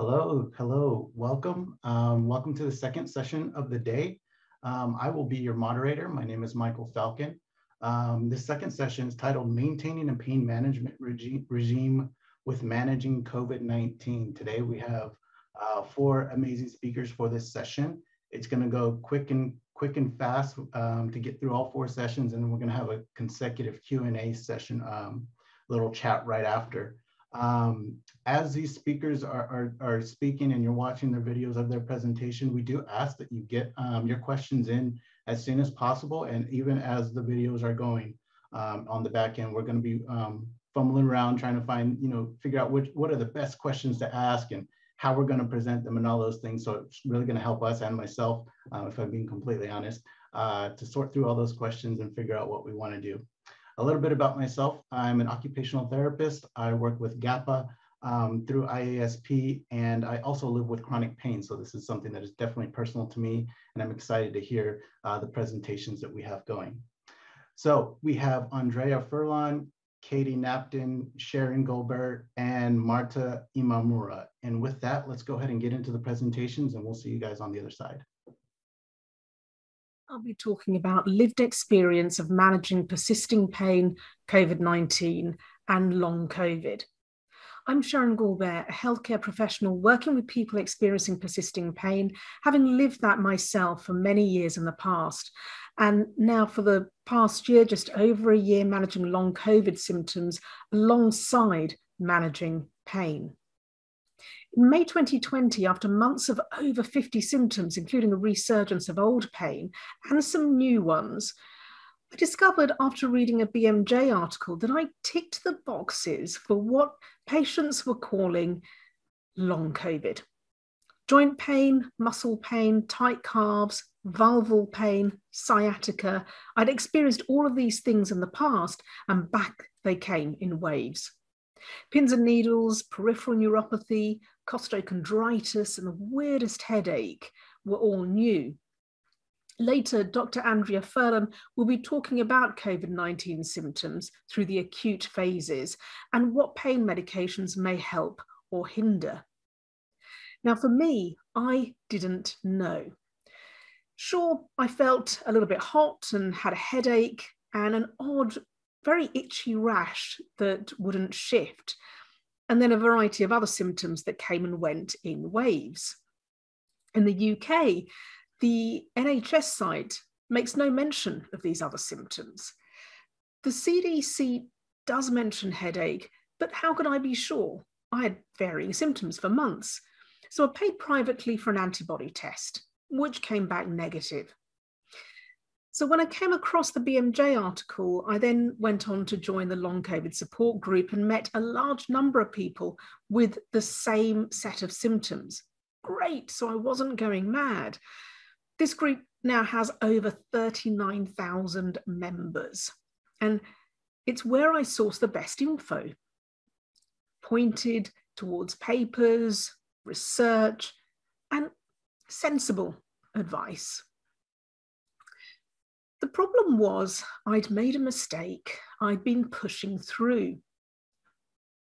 Hello, hello, welcome. Um, welcome to the second session of the day. Um, I will be your moderator. My name is Michael Falcon. Um, the second session is titled Maintaining a Pain Management Regi Regime with Managing COVID-19. Today we have uh, four amazing speakers for this session. It's gonna go quick and quick and fast um, to get through all four sessions and we're gonna have a consecutive Q&A session, um, little chat right after. Um, as these speakers are, are, are, speaking and you're watching their videos of their presentation, we do ask that you get um, your questions in as soon as possible. And even as the videos are going um, on the back end, we're gonna be um, fumbling around trying to find, you know, figure out which, what are the best questions to ask and how we're gonna present them and all those things. So it's really gonna help us and myself, uh, if I'm being completely honest, uh, to sort through all those questions and figure out what we wanna do. A little bit about myself. I'm an occupational therapist. I work with GAPPA um, through IASP, and I also live with chronic pain. So this is something that is definitely personal to me, and I'm excited to hear uh, the presentations that we have going. So we have Andrea Furlan, Katie Knapton, Sharon Goldberg, and Marta Imamura. And with that, let's go ahead and get into the presentations, and we'll see you guys on the other side. I'll be talking about lived experience of managing persisting pain, COVID 19, and long COVID. I'm Sharon Goldberg, a healthcare professional working with people experiencing persisting pain, having lived that myself for many years in the past. And now, for the past year, just over a year, managing long COVID symptoms alongside managing pain. In May 2020, after months of over 50 symptoms, including a resurgence of old pain and some new ones, I discovered after reading a BMJ article that I ticked the boxes for what patients were calling long COVID. Joint pain, muscle pain, tight calves, vulval pain, sciatica. I'd experienced all of these things in the past, and back they came in waves. Pins and needles, peripheral neuropathy, costochondritis, and the weirdest headache were all new. Later, Dr. Andrea Furlan will be talking about COVID 19 symptoms through the acute phases and what pain medications may help or hinder. Now, for me, I didn't know. Sure, I felt a little bit hot and had a headache and an odd, very itchy rash that wouldn't shift and then a variety of other symptoms that came and went in waves. In the UK, the NHS site makes no mention of these other symptoms. The CDC does mention headache, but how could I be sure? I had varying symptoms for months. So I paid privately for an antibody test, which came back negative. So when I came across the BMJ article, I then went on to join the long COVID support group and met a large number of people with the same set of symptoms. Great, so I wasn't going mad. This group now has over 39,000 members, and it's where I source the best info, pointed towards papers, research, and sensible advice. The problem was I'd made a mistake. I'd been pushing through.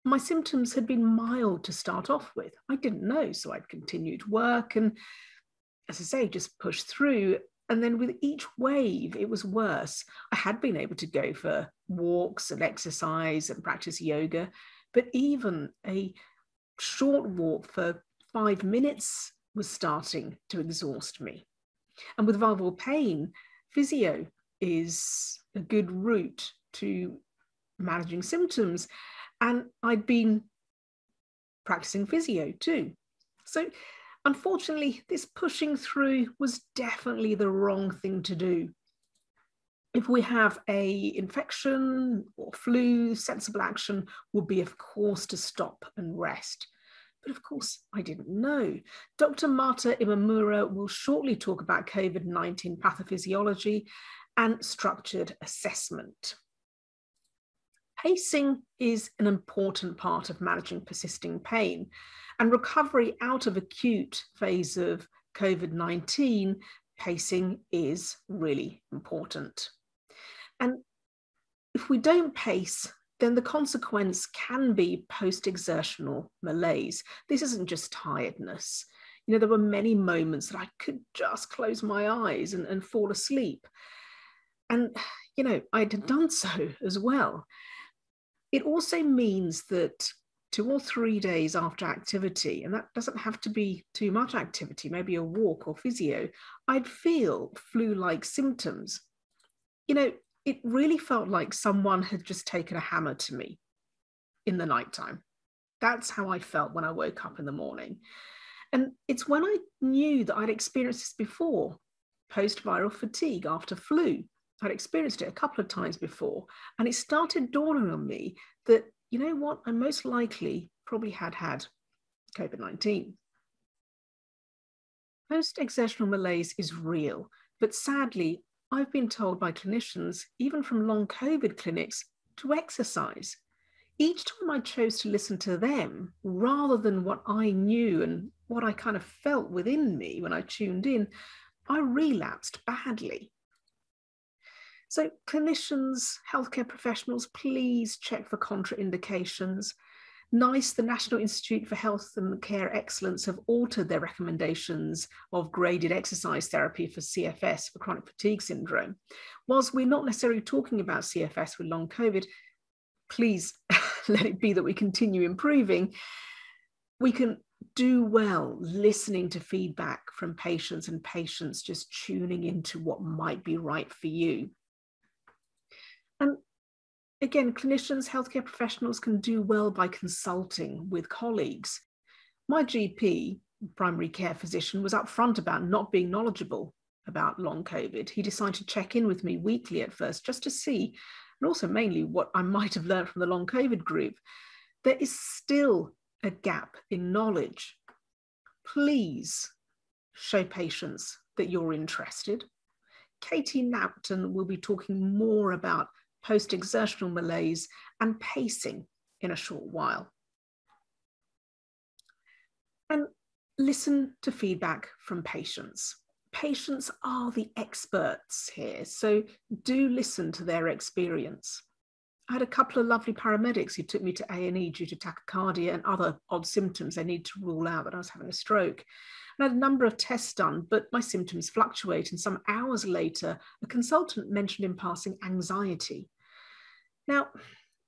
My symptoms had been mild to start off with. I didn't know, so I'd continued work and, as I say, just pushed through. And then with each wave, it was worse. I had been able to go for walks and exercise and practice yoga, but even a short walk for five minutes was starting to exhaust me. And with vulval pain, physio is a good route to managing symptoms. And I'd been practicing physio too. So, unfortunately, this pushing through was definitely the wrong thing to do. If we have a infection or flu, sensible action would be, of course, to stop and rest. But of course, I didn't know. Dr. Marta Imamura will shortly talk about COVID 19 pathophysiology and structured assessment. Pacing is an important part of managing persisting pain, and recovery out of acute phase of COVID 19, pacing is really important. And if we don't pace, then the consequence can be post exertional malaise. This isn't just tiredness. You know, there were many moments that I could just close my eyes and, and fall asleep. And, you know, I'd done so as well. It also means that two or three days after activity, and that doesn't have to be too much activity, maybe a walk or physio, I'd feel flu like symptoms. You know, it really felt like someone had just taken a hammer to me in the nighttime. That's how I felt when I woke up in the morning. And it's when I knew that I'd experienced this before post viral fatigue after flu. I'd experienced it a couple of times before. And it started dawning on me that you know what? I most likely probably had had COVID 19. Post exertional malaise is real, but sadly, I've been told by clinicians, even from long COVID clinics, to exercise. Each time I chose to listen to them rather than what I knew and what I kind of felt within me when I tuned in, I relapsed badly. So, clinicians, healthcare professionals, please check for contraindications. NICE, the National Institute for Health and Care Excellence, have altered their recommendations of graded exercise therapy for CFS, for chronic fatigue syndrome. Whilst we're not necessarily talking about CFS with long COVID, please let it be that we continue improving. We can do well listening to feedback from patients and patients just tuning into what might be right for you. Again, clinicians, healthcare professionals can do well by consulting with colleagues. My GP, primary care physician, was upfront about not being knowledgeable about long COVID. He decided to check in with me weekly at first just to see, and also mainly what I might have learned from the long COVID group. There is still a gap in knowledge. Please show patients that you're interested. Katie Knapton will be talking more about post exertional malaise, and pacing in a short while. And listen to feedback from patients. Patients are the experts here, so do listen to their experience. I had a couple of lovely paramedics who took me to A&E due to tachycardia and other odd symptoms they need to rule out that I was having a stroke. I had a number of tests done, but my symptoms fluctuate. And some hours later, a consultant mentioned in passing anxiety. Now,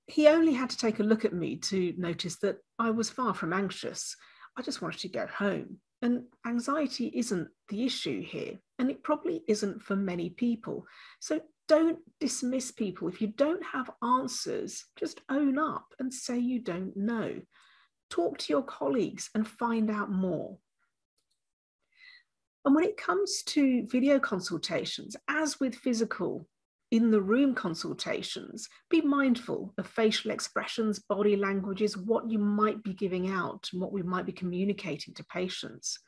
he only had to take a look at me to notice that I was far from anxious. I just wanted to go home. And anxiety isn't the issue here, and it probably isn't for many people. So don't dismiss people. If you don't have answers, just own up and say you don't know. Talk to your colleagues and find out more. And when it comes to video consultations, as with physical in the room consultations, be mindful of facial expressions, body languages, what you might be giving out, and what we might be communicating to patients.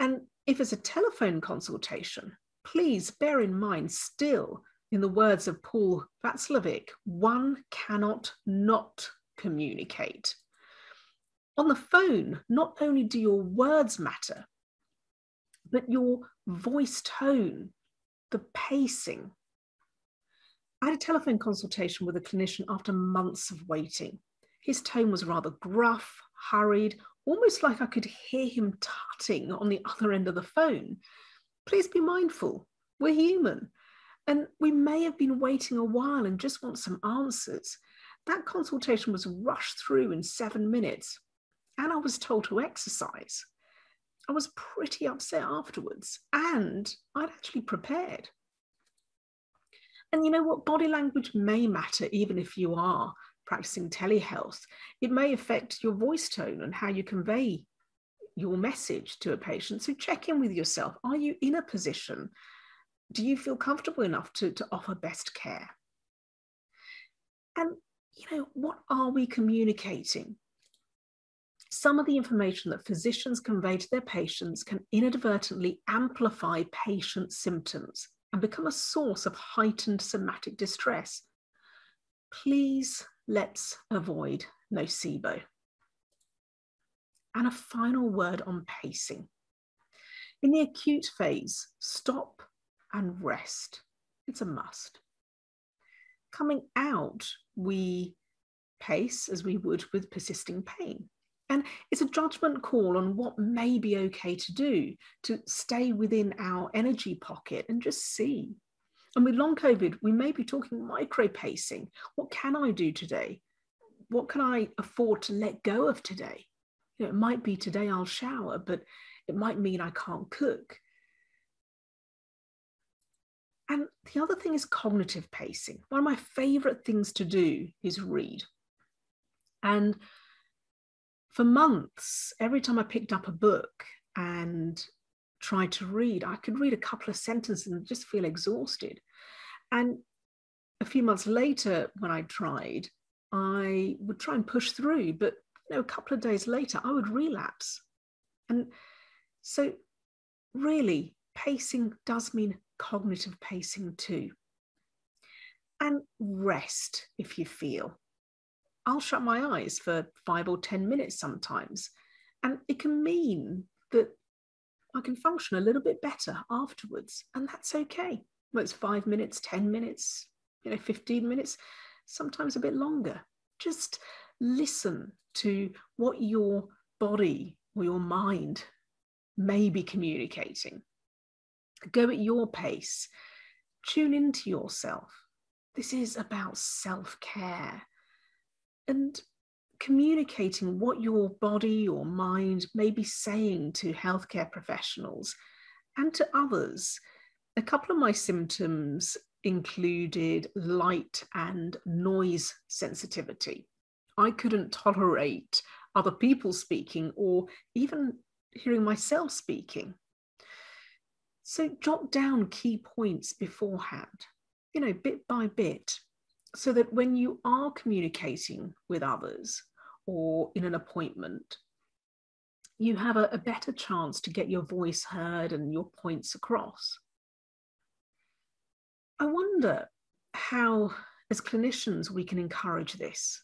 And if it's a telephone consultation, please bear in mind still, in the words of Paul Watzlawick, one cannot not communicate. On the phone, not only do your words matter, but your voice tone, the pacing. I had a telephone consultation with a clinician after months of waiting. His tone was rather gruff, hurried, almost like I could hear him tutting on the other end of the phone. Please be mindful, we're human. And we may have been waiting a while and just want some answers. That consultation was rushed through in seven minutes, and I was told to exercise. I was pretty upset afterwards, and I'd actually prepared. And you know what? Body language may matter even if you are practicing telehealth. It may affect your voice tone and how you convey your message to a patient. So check in with yourself. Are you in a position? Do you feel comfortable enough to, to offer best care? And you know, what are we communicating? some of the information that physicians convey to their patients can inadvertently amplify patient symptoms and become a source of heightened somatic distress. Please let's avoid nocebo. And a final word on pacing. In the acute phase, stop and rest. It's a must. Coming out, we pace as we would with persisting pain. And it's a judgment call on what may be okay to do to stay within our energy pocket and just see. And with long COVID, we may be talking micro pacing. What can I do today? What can I afford to let go of today? You know, it might be today I'll shower, but it might mean I can't cook. And the other thing is cognitive pacing. One of my favorite things to do is read. And for months, every time I picked up a book and tried to read, I could read a couple of sentences and just feel exhausted. And a few months later, when I tried, I would try and push through, but you know, a couple of days later, I would relapse. And so, really, pacing does mean cognitive pacing too. And rest if you feel. I'll shut my eyes for five or 10 minutes sometimes. And it can mean that I can function a little bit better afterwards. And that's okay. Well, it's five minutes, 10 minutes, you know, 15 minutes, sometimes a bit longer. Just listen to what your body or your mind may be communicating Go at your pace. Tune into yourself. This is about self care and communicating what your body or mind may be saying to healthcare professionals and to others. A couple of my symptoms included light and noise sensitivity. I couldn't tolerate other people speaking or even hearing myself speaking. So jot down key points beforehand, you know, bit by bit, so that when you are communicating with others or in an appointment, you have a, a better chance to get your voice heard and your points across. I wonder how, as clinicians, we can encourage this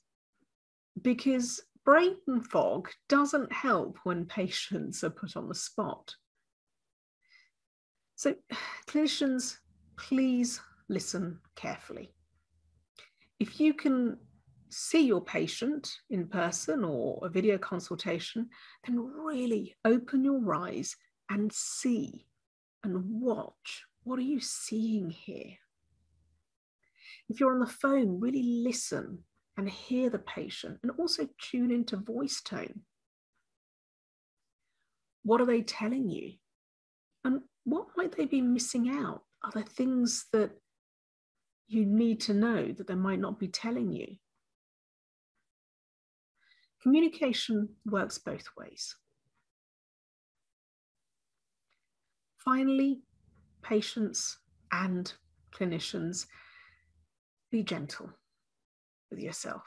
because brain fog doesn't help when patients are put on the spot. So, clinicians, please listen carefully. If you can see your patient in person or a video consultation, then really open your eyes and see and watch. What are you seeing here? If you're on the phone, really listen and hear the patient and also tune into voice tone. What are they telling you? And what might they be missing out? Are there things that you need to know that they might not be telling you? Communication works both ways. Finally, patients and clinicians, be gentle with yourself.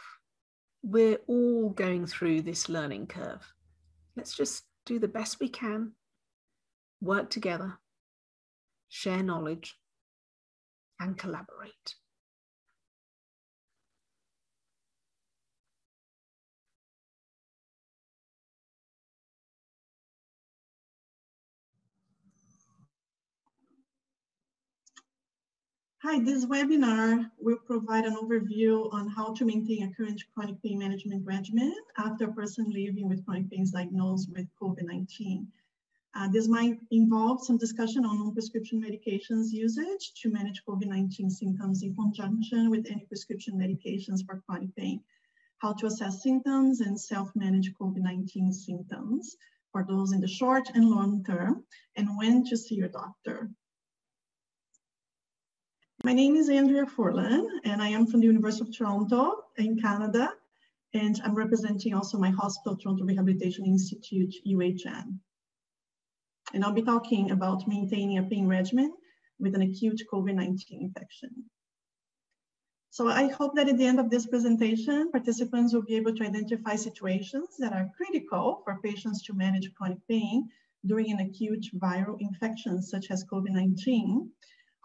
We're all going through this learning curve. Let's just do the best we can, work together, share knowledge, and collaborate. Hi, this webinar will provide an overview on how to maintain a current chronic pain management regimen after a person living with chronic pains diagnosed with COVID-19. Uh, this might involve some discussion on non-prescription medications usage to manage COVID-19 symptoms in conjunction with any prescription medications for chronic pain, how to assess symptoms and self-manage COVID-19 symptoms for those in the short and long term, and when to see your doctor. My name is Andrea Furlan, and I am from the University of Toronto in Canada, and I'm representing also my hospital, Toronto Rehabilitation Institute, UHN and I'll be talking about maintaining a pain regimen with an acute COVID-19 infection. So I hope that at the end of this presentation, participants will be able to identify situations that are critical for patients to manage chronic pain during an acute viral infection such as COVID-19.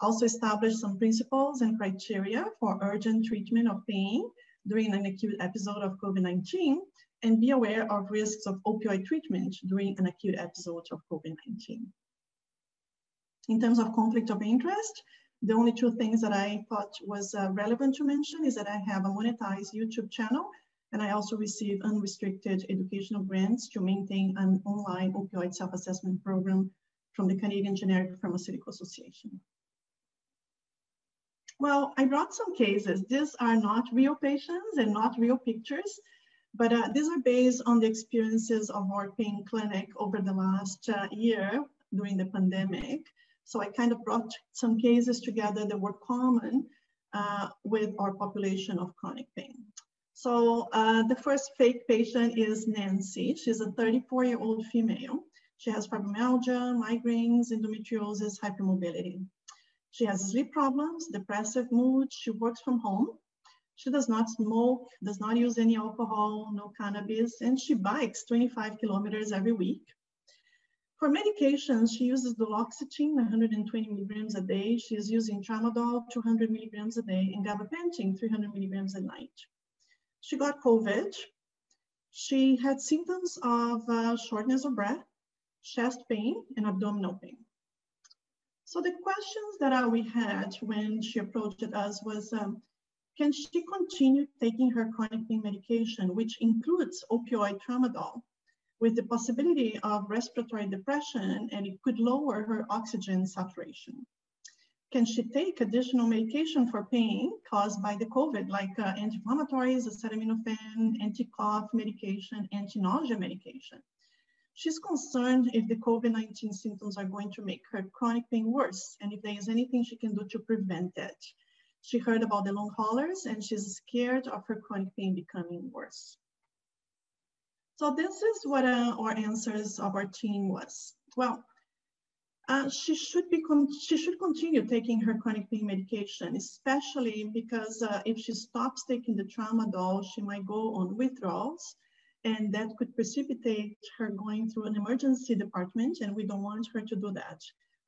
Also establish some principles and criteria for urgent treatment of pain during an acute episode of COVID-19 and be aware of risks of opioid treatment during an acute episode of COVID-19. In terms of conflict of interest, the only two things that I thought was uh, relevant to mention is that I have a monetized YouTube channel And I also receive unrestricted educational grants to maintain an online opioid self-assessment program from the Canadian Generic Pharmaceutical Association. Well, I brought some cases. These are not real patients and not real pictures, but uh, these are based on the experiences of our pain clinic over the last uh, year during the pandemic. So I kind of brought some cases together that were common uh, with our population of chronic pain. So uh, the first fake patient is Nancy. She's a 34 year old female. She has fibromyalgia, migraines, endometriosis, hypermobility. She has sleep problems, depressive mood. She works from home. She does not smoke, does not use any alcohol, no cannabis, and she bikes 25 kilometers every week. For medications, she uses duloxetine, 120 milligrams a day. She is using tramadol, 200 milligrams a day, and gabapentin, 300 milligrams a night. She got COVID. She had symptoms of uh, shortness of breath, chest pain, and abdominal pain. So the questions that uh, we had when she approached us was, um, can she continue taking her chronic pain medication, which includes opioid tramadol, with the possibility of respiratory depression, and it could lower her oxygen saturation? Can she take additional medication for pain caused by the COVID, like uh, anti-inflammatories, acetaminophen, anti-cough medication, anti-nausea medication? She's concerned if the COVID-19 symptoms are going to make her chronic pain worse and if there is anything she can do to prevent it. She heard about the long haulers and she's scared of her chronic pain becoming worse. So this is what uh, our answers of our team was. Well, uh, she should be she should continue taking her chronic pain medication, especially because uh, if she stops taking the tramadol, she might go on withdrawals and that could precipitate her going through an emergency department, and we don't want her to do that.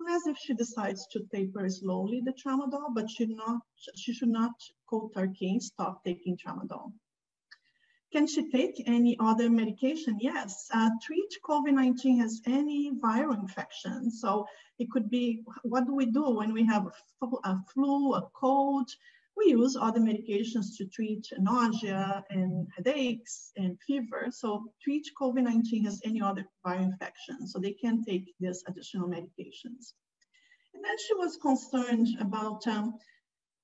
Unless if she decides to taper slowly the tramadol, but she, not, she should not cold turkey stop taking tramadol. Can she take any other medication? Yes. Uh, treat COVID-19 as any viral infection. So it could be, what do we do when we have a flu, a cold, we use other medications to treat nausea and headaches and fever. So treat COVID-19 as any other viral infection. So they can take these additional medications. And then she was concerned about, um,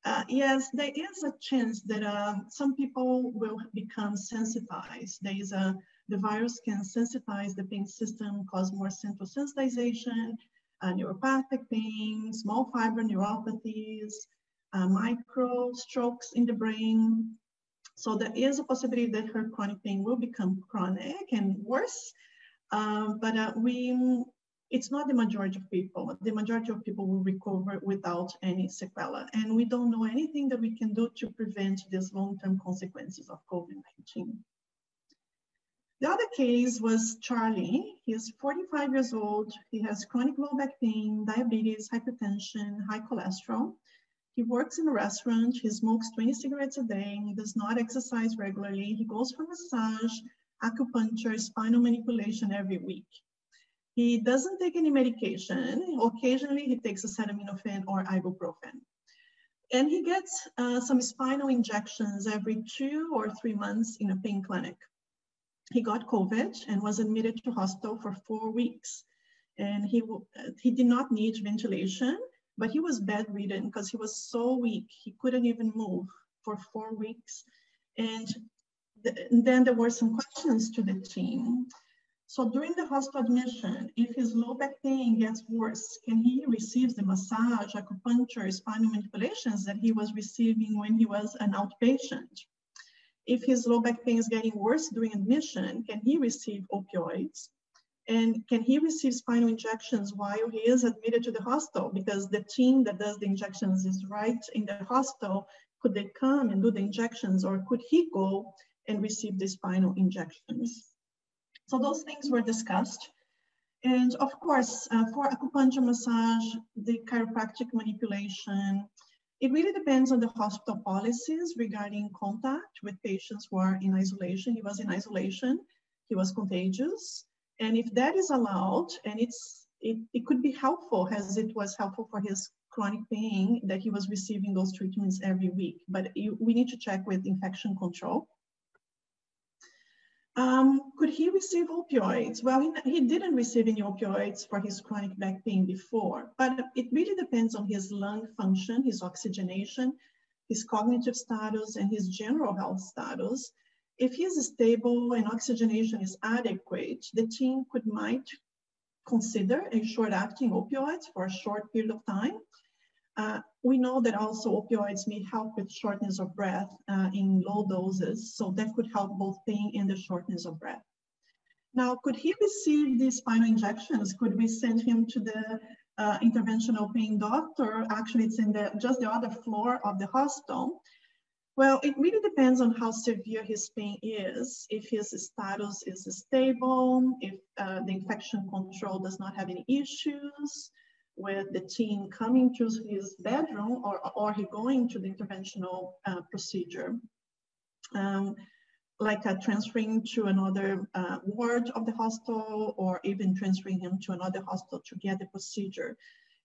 uh, yes, there is a chance that uh, some people will become sensitized. There is a, the virus can sensitize the pain system, cause more central sensitization, uh, neuropathic pain, small fiber neuropathies, uh, micro strokes in the brain. So there is a possibility that her chronic pain will become chronic and worse. Um, but uh, we, it's not the majority of people. The majority of people will recover without any sequela. And we don't know anything that we can do to prevent these long-term consequences of COVID-19. The other case was Charlie. He is 45 years old. He has chronic low back pain, diabetes, hypertension, high cholesterol. He works in a restaurant. He smokes 20 cigarettes a day. He does not exercise regularly. He goes for massage, acupuncture, spinal manipulation every week. He doesn't take any medication. Occasionally, he takes acetaminophen or ibuprofen. And he gets uh, some spinal injections every two or three months in a pain clinic. He got COVID and was admitted to hospital for four weeks. And he, he did not need ventilation but he was bedridden because he was so weak. He couldn't even move for four weeks. And, th then there were some questions to the team. So during the hospital admission, if his low back pain gets worse, can he receive the massage, acupuncture, spinal manipulations that he was receiving when he was an outpatient? If his low back pain is getting worse during admission, can he receive opioids? And can he receive spinal injections while he is admitted to the hospital? Because the team that does the injections is right in the hospital. Could they come and do the injections or could he go and receive the spinal injections? So those things were discussed. And of course, uh, for acupuncture massage, the chiropractic manipulation, it really depends on the hospital policies regarding contact with patients who are in isolation. He was in isolation, he was contagious. And if that is allowed, and it's it, it could be helpful as it was helpful for his chronic pain that he was receiving those treatments every week. But you, we need to check with infection control. Um, could he receive opioids? Well, he, he didn't receive any opioids for his chronic back pain before, but it really depends on his lung function, his oxygenation, his cognitive status, and his general health status. If he's stable and oxygenation is adequate, the team could might consider a short-acting opioids for a short period of time. Uh, we know that also opioids may help with shortness of breath uh, in low doses, so that could help both pain and the shortness of breath. Now, could he receive these spinal injections? Could we send him to the uh, interventional pain doctor? Actually, it's in the just the other floor of the hospital. Well, it really depends on how severe his pain is. If his status is stable, if uh, the infection control does not have any issues, with the team coming to his bedroom or, or he going to the interventional uh, procedure. Um, like uh, transferring to another uh, ward of the hospital or even transferring him to another hospital to get the procedure.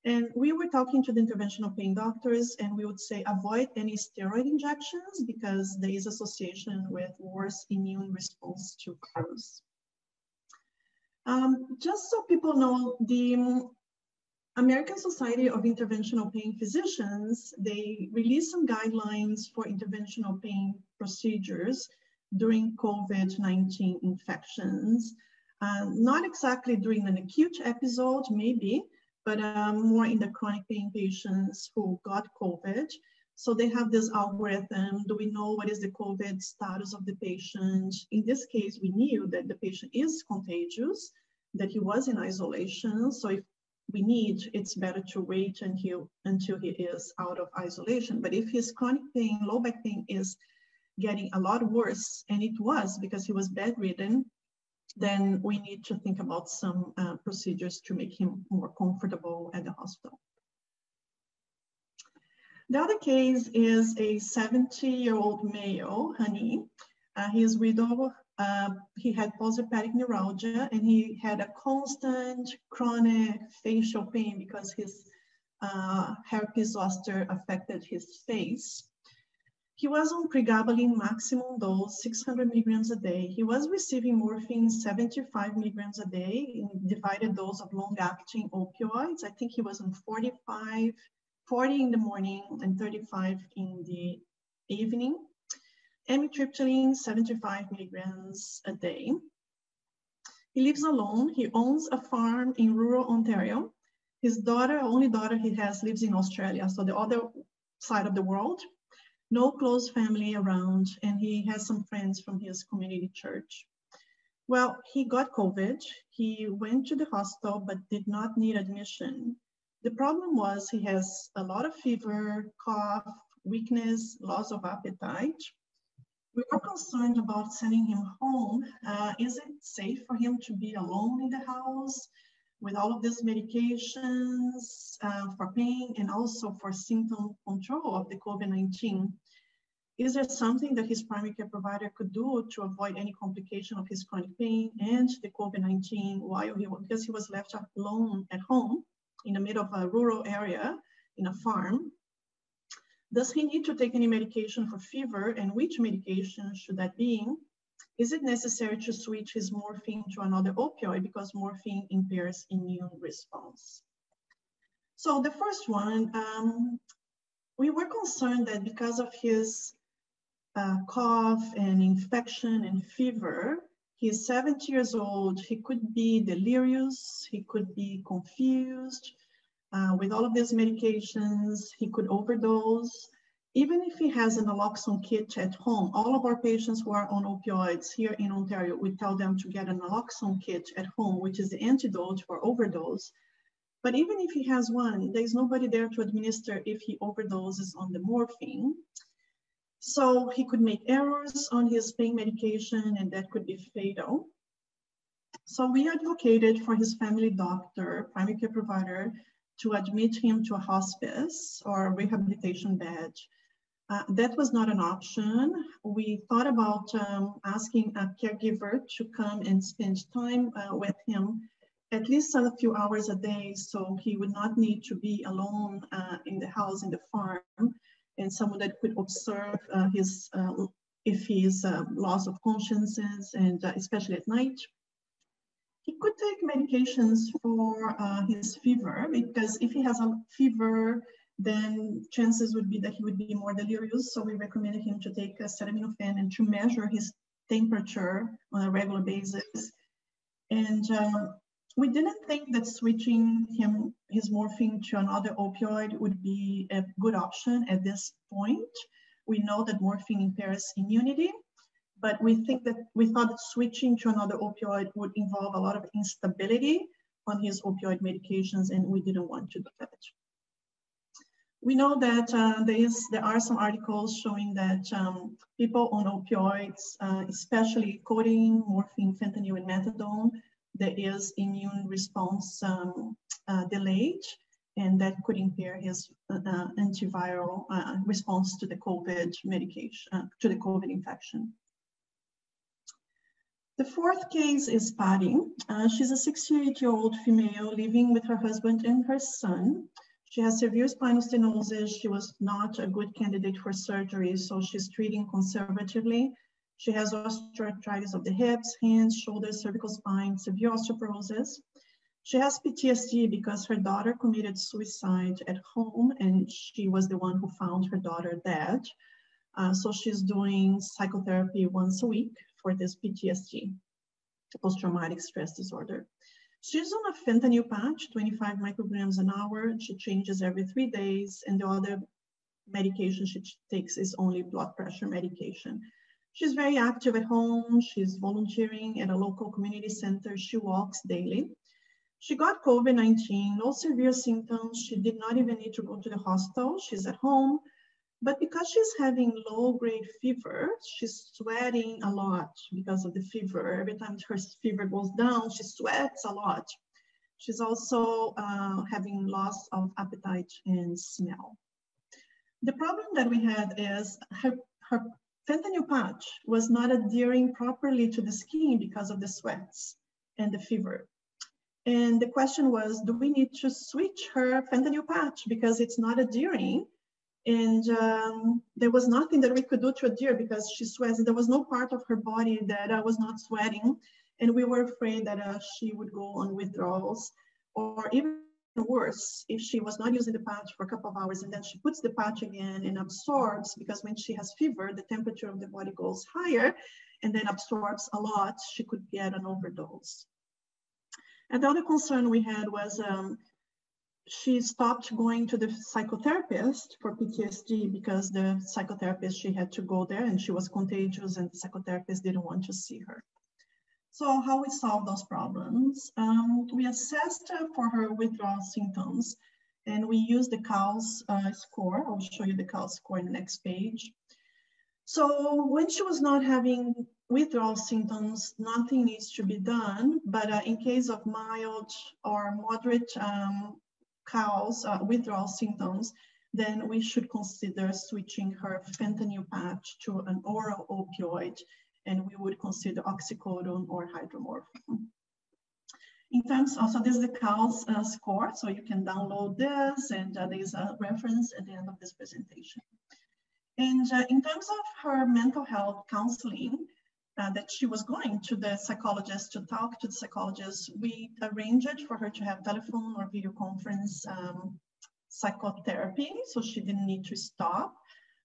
And we were talking to the interventional pain doctors and we would say avoid any steroid injections because there is association with worse immune response to virus. Um, just so people know, the American Society of Interventional Pain Physicians, they released some guidelines for interventional pain procedures during COVID-19 infections. Uh, not exactly during an acute episode, maybe, but um, more in the chronic pain patients who got COVID. So they have this algorithm. Do we know what is the COVID status of the patient? In this case, we knew that the patient is contagious, that he was in isolation. So if we need, it's better to wait until, until he is out of isolation. But if his chronic pain, low back pain is getting a lot worse, and it was because he was bedridden, then we need to think about some uh, procedures to make him more comfortable at the hospital. The other case is a 70-year-old male, Honey. Uh, his widow, uh, he had postherpetic neuralgia and he had a constant chronic facial pain because his uh, herpes zoster affected his face. He was on pregabalin maximum dose, 600 milligrams a day. He was receiving morphine 75 milligrams a day in divided dose of long-acting opioids. I think he was on 45, 40 in the morning and 35 in the evening. Amitriptyline, 75 milligrams a day. He lives alone. He owns a farm in rural Ontario. His daughter, only daughter he has, lives in Australia, so the other side of the world no close family around, and he has some friends from his community church. Well, he got COVID. He went to the hospital, but did not need admission. The problem was he has a lot of fever, cough, weakness, loss of appetite. We were concerned about sending him home. Uh, is it safe for him to be alone in the house? With all of these medications uh, for pain and also for symptom control of the COVID-19. Is there something that his primary care provider could do to avoid any complication of his chronic pain and the COVID-19 while he, because he was left alone at home in the middle of a rural area in a farm? Does he need to take any medication for fever and which medication should that be? Is it necessary to switch his morphine to another opioid because morphine impairs immune response? So the first one, um, we were concerned that because of his uh, cough and infection and fever, he's 70 years old, he could be delirious, he could be confused. Uh, with all of these medications, he could overdose even if he has an naloxone kit at home, all of our patients who are on opioids here in Ontario, we tell them to get a naloxone kit at home, which is the antidote for overdose. But even if he has one, there's nobody there to administer if he overdoses on the morphine. So he could make errors on his pain medication and that could be fatal. So we advocated for his family doctor, primary care provider, to admit him to a hospice or rehabilitation bed uh, that was not an option. We thought about um, asking a caregiver to come and spend time uh, with him at least a few hours a day so he would not need to be alone uh, in the house, in the farm, and someone that could observe uh, his uh, if he's uh, loss of consciences and especially at night. He could take medications for his fever because if he has a fever, then chances would be that he would be more delirious. So we recommended him to take acetaminophen and to measure his temperature on a regular basis. And uh, we didn't think that switching him his morphine to another opioid would be a good option at this point. We know that morphine impairs immunity, but we think that we thought that switching to another opioid would involve a lot of instability on his opioid medications, and we didn't want to do that. We know that uh, there, is, there are some articles showing that um, people on opioids, uh, especially codeine, morphine, fentanyl, and methadone, there is immune response um, uh, delayed, and that could impair his uh, uh, antiviral uh, response to the COVID medication, to the COVID infection. The fourth case is Patty. she's a 68-year-old female living with her husband and her son. She has severe spinal stenosis. She was not a good candidate for surgery, so she's treating conservatively. She has osteoarthritis of the hips, hands, shoulders, cervical spine, severe osteoporosis. She has PTSD because her daughter committed suicide at home and she was the one who found her daughter dead. Uh, so she's doing psychotherapy once a week for this PTSD, post-traumatic stress disorder. She's on a fentanyl patch, 25 micrograms an hour. She changes every three days, and the other medication she takes is only blood pressure medication. She's very active at home. She's volunteering at a local community center. She walks daily. She got COVID-19, no severe symptoms. She did not even need to go to the hospital. She's at home. But because she's having low grade fever, she's sweating a lot because of the fever. Every time her fever goes down, she sweats a lot. She's also uh, having loss of appetite and smell. The problem that we had is her, her fentanyl patch was not adhering properly to the skin because of the sweats and the fever. And the question was, do we need to switch her fentanyl patch because it's not adhering? And um, there was nothing that we could do to adhere because she sweats. There was no part of her body that I was not sweating. And we were afraid that uh, she would go on withdrawals or even worse, if she was not using the patch for a couple of hours and then she puts the patch again and absorbs because when she has fever, the temperature of the body goes higher and then absorbs a lot, she could get an overdose. And the other concern we had was um, she stopped going to the psychotherapist for PTSD because the psychotherapist, she had to go there and she was contagious and the psychotherapist didn't want to see her. So how we solve those problems? Um, we assessed for her withdrawal symptoms and we used the COWS uh, score. I'll show you the COWS score in the next page. So when she was not having withdrawal symptoms, nothing needs to be done. But uh, in case of mild or moderate um, cause uh, withdrawal symptoms, then we should consider switching her fentanyl patch to an oral opioid, and we would consider oxycodone or hydromorphone. In terms of, so this is the COWS uh, score, so you can download this, and uh, there's a reference at the end of this presentation. And uh, in terms of her mental health counseling, uh, that she was going to the psychologist to talk to the psychologist. We arranged for her to have telephone or video conference um, psychotherapy, so she didn't need to stop.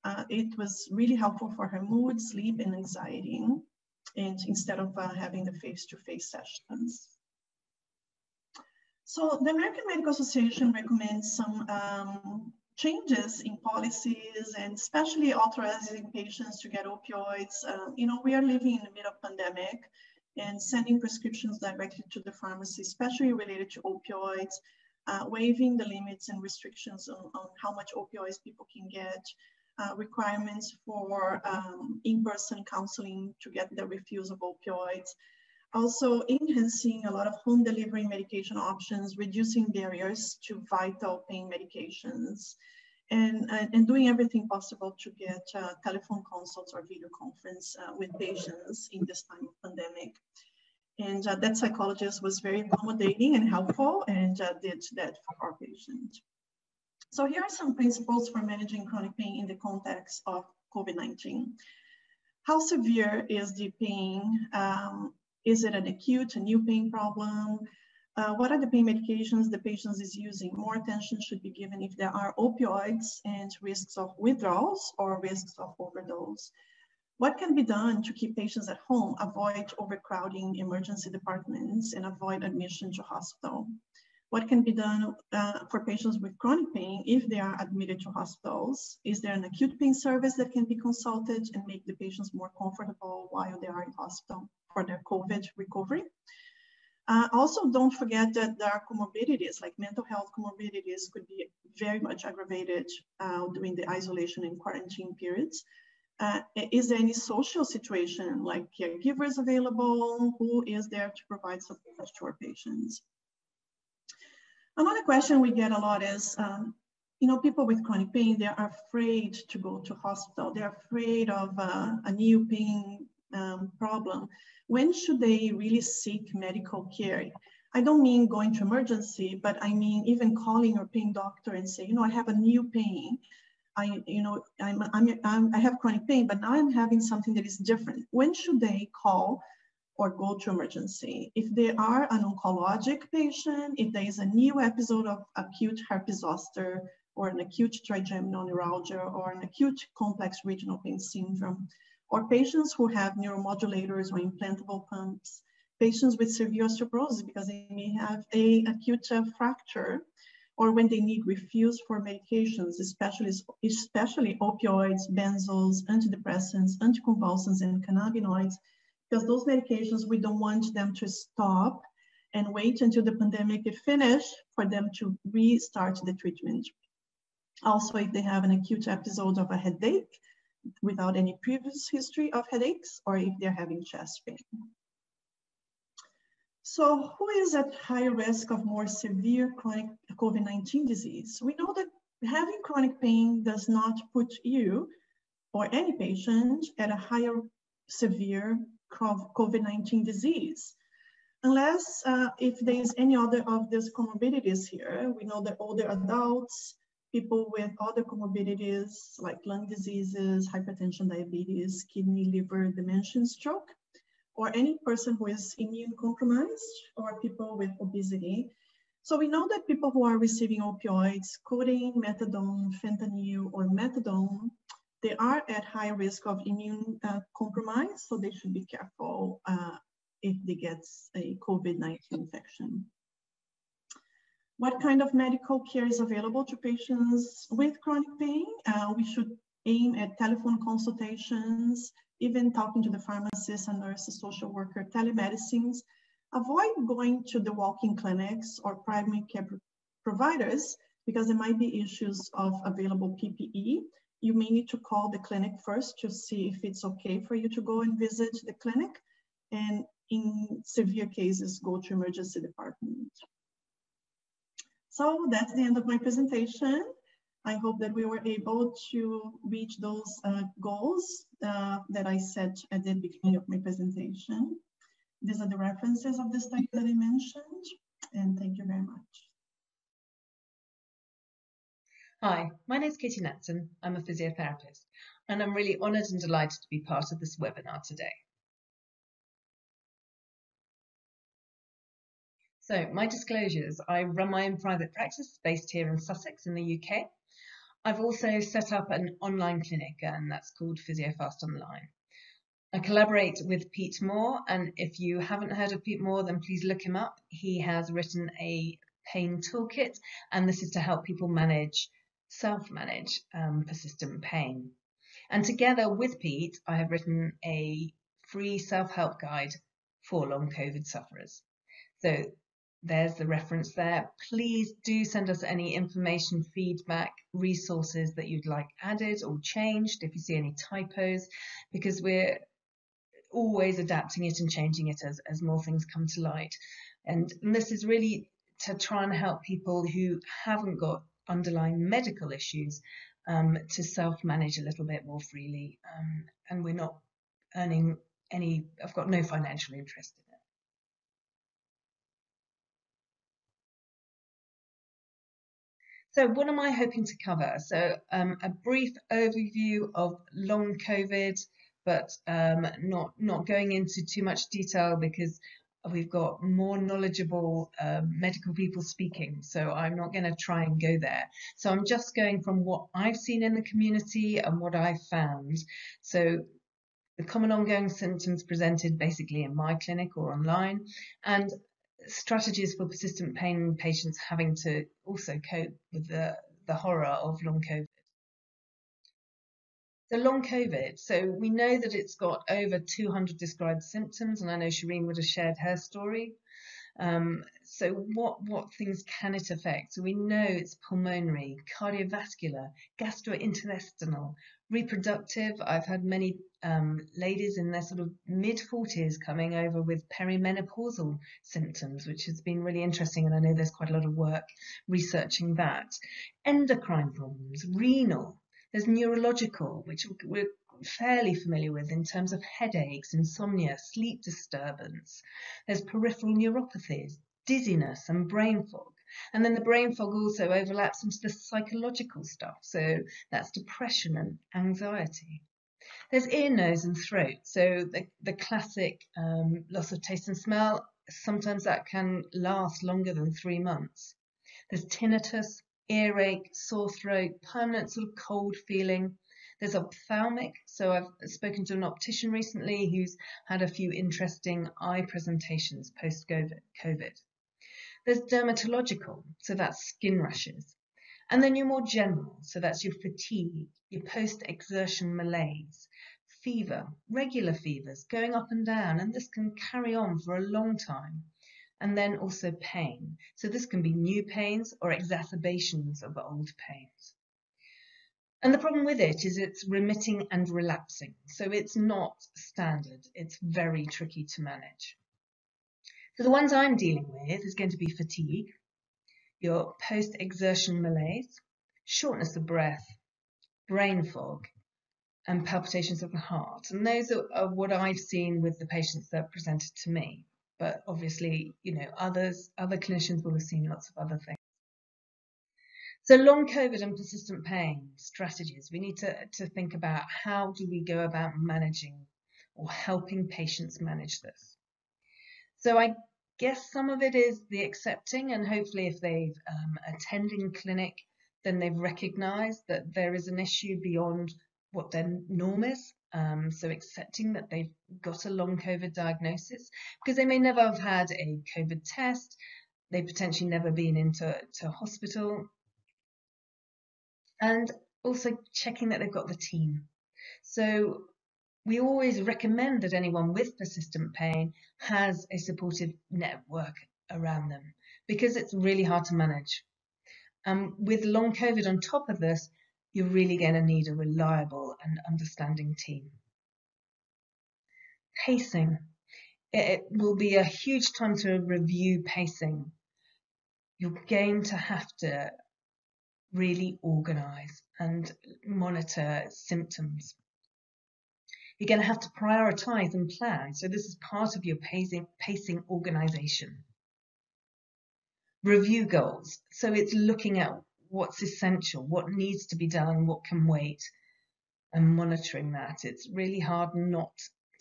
Uh, it was really helpful for her mood, sleep, and anxiety, and instead of uh, having the face-to-face -face sessions. So the American Medical Association recommends some um, changes in policies and especially authorizing patients to get opioids. Uh, you know, we are living in the middle of pandemic and sending prescriptions directly to the pharmacy, especially related to opioids, uh, waiving the limits and restrictions on, on, how much opioids people can get, uh, requirements for um, in-person counseling to get the refuse of opioids, also enhancing a lot of home delivery medication options, reducing barriers to vital pain medications, and, and doing everything possible to get uh, telephone consults or video conference uh, with patients in this time of pandemic. And uh, that psychologist was very accommodating and helpful and uh, did that for our patient. So here are some principles for managing chronic pain in the context of COVID-19. how severe is the pain? Um, is it an acute, a new pain problem? Uh, what are the pain medications the patient is using? More attention should be given if there are opioids and risks of withdrawals or risks of overdose. What can be done to keep patients at home, avoid overcrowding emergency departments and avoid admission to hospital? What can be done uh, for patients with chronic pain if they are admitted to hospitals? Is there an acute pain service that can be consulted and make the patients more comfortable while they are in hospital for their COVID recovery? Uh, also, don't forget that there are comorbidities, like mental health comorbidities could be very much aggravated uh, during the isolation and quarantine periods. Uh, is there any social situation, like caregivers available? Who is there to provide support to our patients? Another question we get a lot is, um, you know, people with chronic pain, they are afraid to go to hospital. They're afraid of uh, a new pain um, problem when should they really seek medical care? I don't mean going to emergency, but I mean even calling your pain doctor and say, you know, I have a new pain. I, you know, I'm, I'm, I'm, i have chronic pain, but now I'm having something that is different. When should they call or go to emergency? If they are an oncologic patient, if there is a new episode of acute herpes zoster or an acute trigeminal neuralgia or an acute complex regional pain syndrome, or patients who have neuromodulators or implantable pumps, patients with severe osteoporosis because they may have a acute fracture, or when they need refuse for medications, especially, especially opioids, benzos, antidepressants, anticonvulsants, and cannabinoids, because those medications, we don't want them to stop and wait until the pandemic is finished for them to restart the treatment. Also, if they have an acute episode of a headache, without any previous history of headaches or if they're having chest pain. So who is at higher risk of more severe chronic COVID-19 disease? We know that having chronic pain does not put you or any patient at a higher severe COVID-19 disease. Unless uh, if there is any other of these comorbidities here, we know that older adults, people with other comorbidities like lung diseases, hypertension, diabetes, kidney, liver, dementia, stroke, or any person who is immune compromised or people with obesity. So we know that people who are receiving opioids, codeine, methadone, fentanyl, or methadone, they are at high risk of immune uh, compromise, so they should be careful uh, if they get a COVID-19 infection. What kind of medical care is available to patients with chronic pain? Uh, we should aim at telephone consultations, even talking to the pharmacist and nurse, social worker, telemedicines. Avoid going to the walk-in clinics or primary care providers because there might be issues of available PPE. You may need to call the clinic first to see if it's okay for you to go and visit the clinic. And in severe cases, go to emergency department. So that's the end of my presentation. I hope that we were able to reach those uh, goals uh, that I set at the beginning of my presentation. These are the references of the study that I mentioned, and thank you very much. Hi, my name is Katie Knapton. I'm a physiotherapist, and I'm really honoured and delighted to be part of this webinar today. So my disclosures, I run my own private practice based here in Sussex in the UK. I've also set up an online clinic and that's called PhysioFast Online. I collaborate with Pete Moore and if you haven't heard of Pete Moore then please look him up. He has written a pain toolkit and this is to help people manage, self-manage um, persistent pain. And together with Pete, I have written a free self-help guide for long COVID sufferers. So there's the reference there. Please do send us any information, feedback, resources that you'd like added or changed if you see any typos, because we're always adapting it and changing it as, as more things come to light. And, and this is really to try and help people who haven't got underlying medical issues um, to self-manage a little bit more freely. Um, and we're not earning any, I've got no financial interest in So what am I hoping to cover? So um, a brief overview of long COVID, but um, not not going into too much detail because we've got more knowledgeable uh, medical people speaking, so I'm not going to try and go there. So I'm just going from what I've seen in the community and what I've found. So the common ongoing symptoms presented basically in my clinic or online, and strategies for persistent pain patients having to also cope with the, the horror of long COVID. The long COVID, so we know that it's got over 200 described symptoms, and I know Shireen would have shared her story. Um, so what, what things can it affect? So we know it's pulmonary, cardiovascular, gastrointestinal, reproductive. I've had many um, ladies in their sort of mid 40s coming over with perimenopausal symptoms, which has been really interesting. And I know there's quite a lot of work researching that. Endocrine problems, renal, there's neurological, which we're fairly familiar with in terms of headaches, insomnia, sleep disturbance. There's peripheral neuropathies, dizziness, and brain fog. And then the brain fog also overlaps into the psychological stuff. So that's depression and anxiety. There's ear, nose, and throat. So the, the classic um, loss of taste and smell, sometimes that can last longer than three months. There's tinnitus, earache, sore throat, permanent sort of cold feeling. There's ophthalmic. So I've spoken to an optician recently who's had a few interesting eye presentations post-COVID. There's dermatological, so that's skin rashes. And then your more general, so that's your fatigue, your post-exertion malaise, fever, regular fevers going up and down, and this can carry on for a long time and then also pain. So this can be new pains or exacerbations of old pains. And the problem with it is it's remitting and relapsing. So it's not standard. It's very tricky to manage. So the ones I'm dealing with is going to be fatigue, your post-exertion malaise, shortness of breath, brain fog, and palpitations of the heart. And those are, are what I've seen with the patients that presented to me but obviously, you know, others, other clinicians will have seen lots of other things. So long COVID and persistent pain strategies, we need to, to think about how do we go about managing or helping patients manage this. So I guess some of it is the accepting and hopefully if they've um, attending clinic, then they've recognized that there is an issue beyond what their norm is. Um, so accepting that they've got a long COVID diagnosis because they may never have had a COVID test, they potentially never been into to hospital, and also checking that they've got the team. So we always recommend that anyone with persistent pain has a supportive network around them because it's really hard to manage. Um, with long COVID on top of this, you're really going to need a reliable and understanding team. Pacing. It will be a huge time to review pacing. You're going to have to really organize and monitor symptoms. You're going to have to prioritize and plan. So this is part of your pacing, pacing organization. Review goals. So it's looking at what's essential, what needs to be done, what can wait, and monitoring that. It's really hard not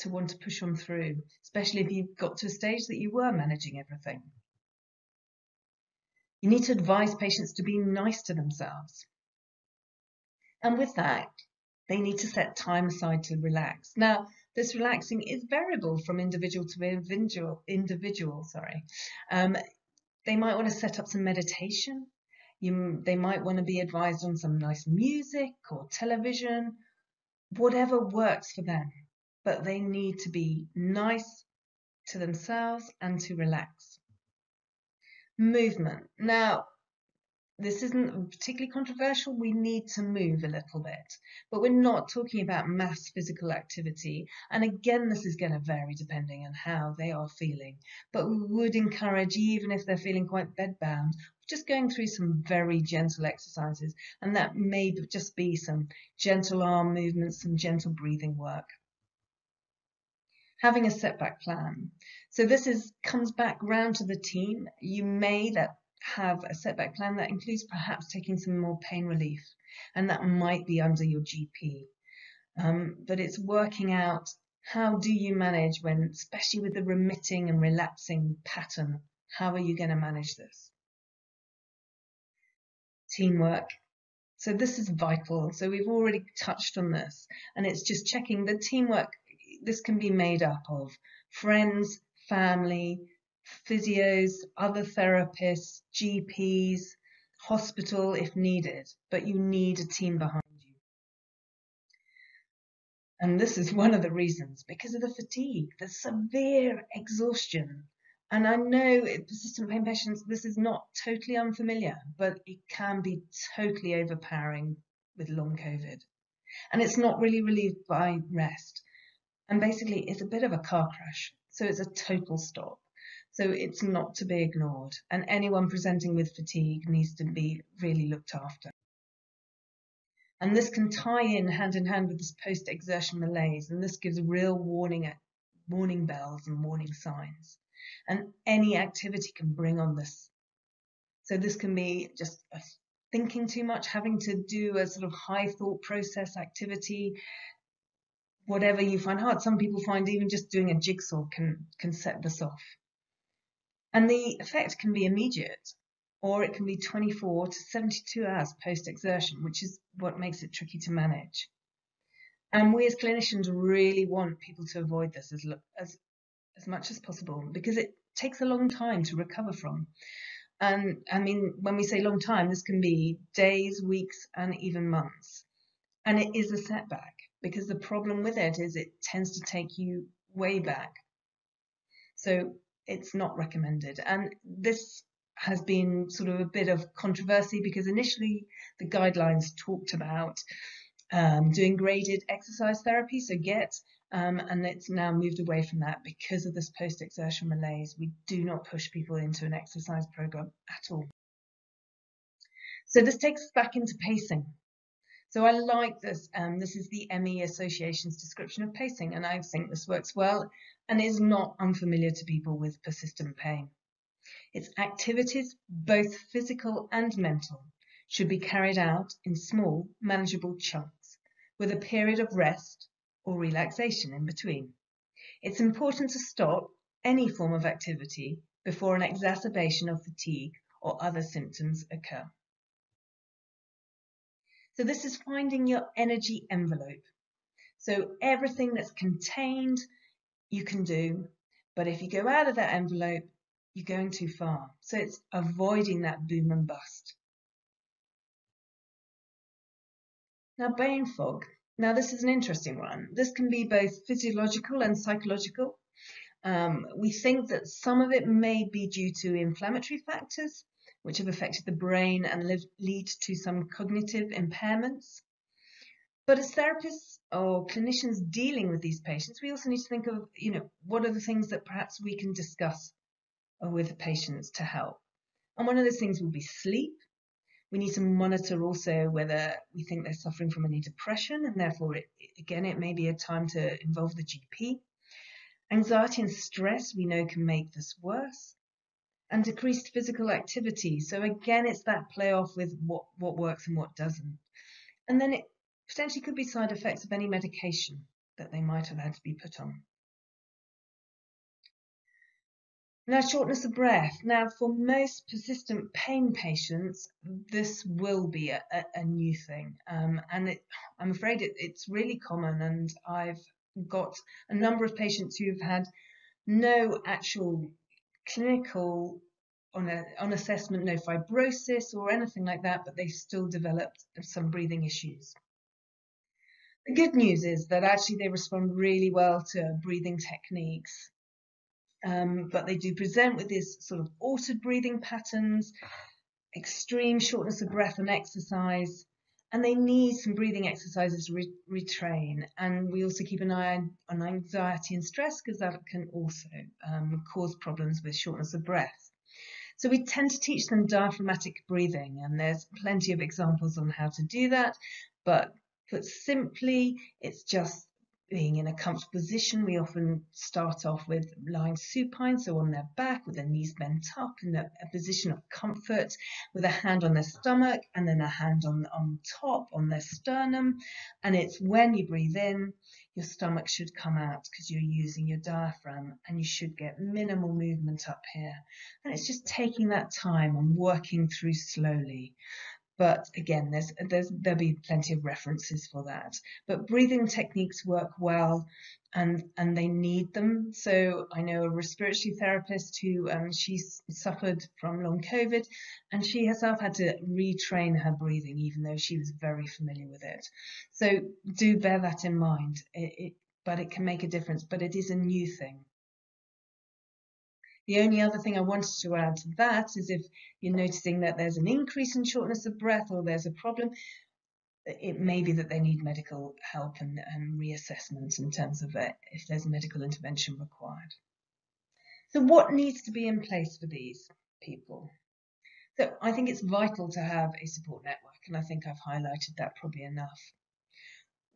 to want to push on through, especially if you've got to a stage that you were managing everything. You need to advise patients to be nice to themselves. And with that, they need to set time aside to relax. Now, this relaxing is variable from individual to individual. individual sorry. Um, they might want to set up some meditation you, they might want to be advised on some nice music or television, whatever works for them. But they need to be nice to themselves and to relax. Movement. Now, this isn't particularly controversial. We need to move a little bit, but we're not talking about mass physical activity. And again, this is going to vary depending on how they are feeling. But we would encourage, even if they're feeling quite bedbound, just going through some very gentle exercises. And that may just be some gentle arm movements, some gentle breathing work. Having a setback plan. So this is comes back round to the team. You may that have a setback plan that includes perhaps taking some more pain relief, and that might be under your GP. Um, but it's working out how do you manage when, especially with the remitting and relapsing pattern, how are you going to manage this? Teamwork. So this is vital. So we've already touched on this and it's just checking the teamwork. This can be made up of friends, family, physios, other therapists, GPs, hospital if needed, but you need a team behind you. And this is one of the reasons because of the fatigue, the severe exhaustion. And I know persistent pain patients, this is not totally unfamiliar, but it can be totally overpowering with long COVID. And it's not really relieved by rest. And basically, it's a bit of a car crash. So it's a total stop. So it's not to be ignored. And anyone presenting with fatigue needs to be really looked after. And this can tie in hand in hand with this post-exertion malaise. And this gives real warning, warning bells and warning signs. And any activity can bring on this. So this can be just thinking too much, having to do a sort of high thought process activity, whatever you find hard. Some people find even just doing a jigsaw can, can set this off. And the effect can be immediate or it can be 24 to 72 hours post exertion, which is what makes it tricky to manage. And we as clinicians really want people to avoid this as, as, as much as possible because it takes a long time to recover from. And I mean, when we say long time, this can be days, weeks, and even months. And it is a setback because the problem with it is it tends to take you way back. So it's not recommended. And this has been sort of a bit of controversy because initially the guidelines talked about um, doing graded exercise therapy, so GET, um, and it's now moved away from that because of this post-exertion malaise. We do not push people into an exercise program at all. So this takes us back into pacing. So I like this. Um, this is the ME Association's description of pacing, and I think this works well and is not unfamiliar to people with persistent pain. Its activities, both physical and mental, should be carried out in small, manageable chunks, with a period of rest or relaxation in between. It's important to stop any form of activity before an exacerbation of fatigue or other symptoms occur. So this is finding your energy envelope. So everything that's contained you can do. But if you go out of that envelope, you're going too far. So it's avoiding that boom and bust. Now, brain fog. Now, this is an interesting one. This can be both physiological and psychological. Um, we think that some of it may be due to inflammatory factors, which have affected the brain and lead to some cognitive impairments. But as therapists or clinicians dealing with these patients, we also need to think of, you know, what are the things that perhaps we can discuss with the patients to help. And one of those things will be sleep. We need to monitor also whether we think they're suffering from any depression, and therefore, it, again, it may be a time to involve the GP. Anxiety and stress we know can make this worse. And decreased physical activity. So again, it's that play off with what, what works and what doesn't. And then it Potentially could be side effects of any medication that they might have had to be put on. Now, shortness of breath. Now, for most persistent pain patients, this will be a, a, a new thing. Um, and it, I'm afraid it, it's really common. And I've got a number of patients who've had no actual clinical on, a, on assessment, no fibrosis or anything like that, but they still developed some breathing issues. The good news is that actually they respond really well to breathing techniques, um, but they do present with these sort of altered breathing patterns, extreme shortness of breath on exercise, and they need some breathing exercises to re retrain. And we also keep an eye on anxiety and stress because that can also um, cause problems with shortness of breath. So we tend to teach them diaphragmatic breathing, and there's plenty of examples on how to do that. But Put simply, it's just being in a comfortable position. We often start off with lying supine, so on their back with their knees bent up in a, a, position of comfort, with a hand on their stomach and then a hand on, on top on their sternum. And it's when you breathe in, your stomach should come out because you're using your diaphragm and you should get minimal movement up here. And it's just taking that time and working through slowly. But again, there's, there's, there'll be plenty of references for that. But breathing techniques work well and, and they need them. So I know a respiratory therapist who um, she's suffered from long COVID and she herself had to retrain her breathing, even though she was very familiar with it. So do bear that in mind. It, it, but it can make a difference, but it is a new thing. The only other thing I wanted to add to that is if you're noticing that there's an increase in shortness of breath or there's a problem, it may be that they need medical help and, and reassessment in terms of it, if there's medical intervention required. So what needs to be in place for these people? So I think it's vital to have a support network, and I think I've highlighted that probably enough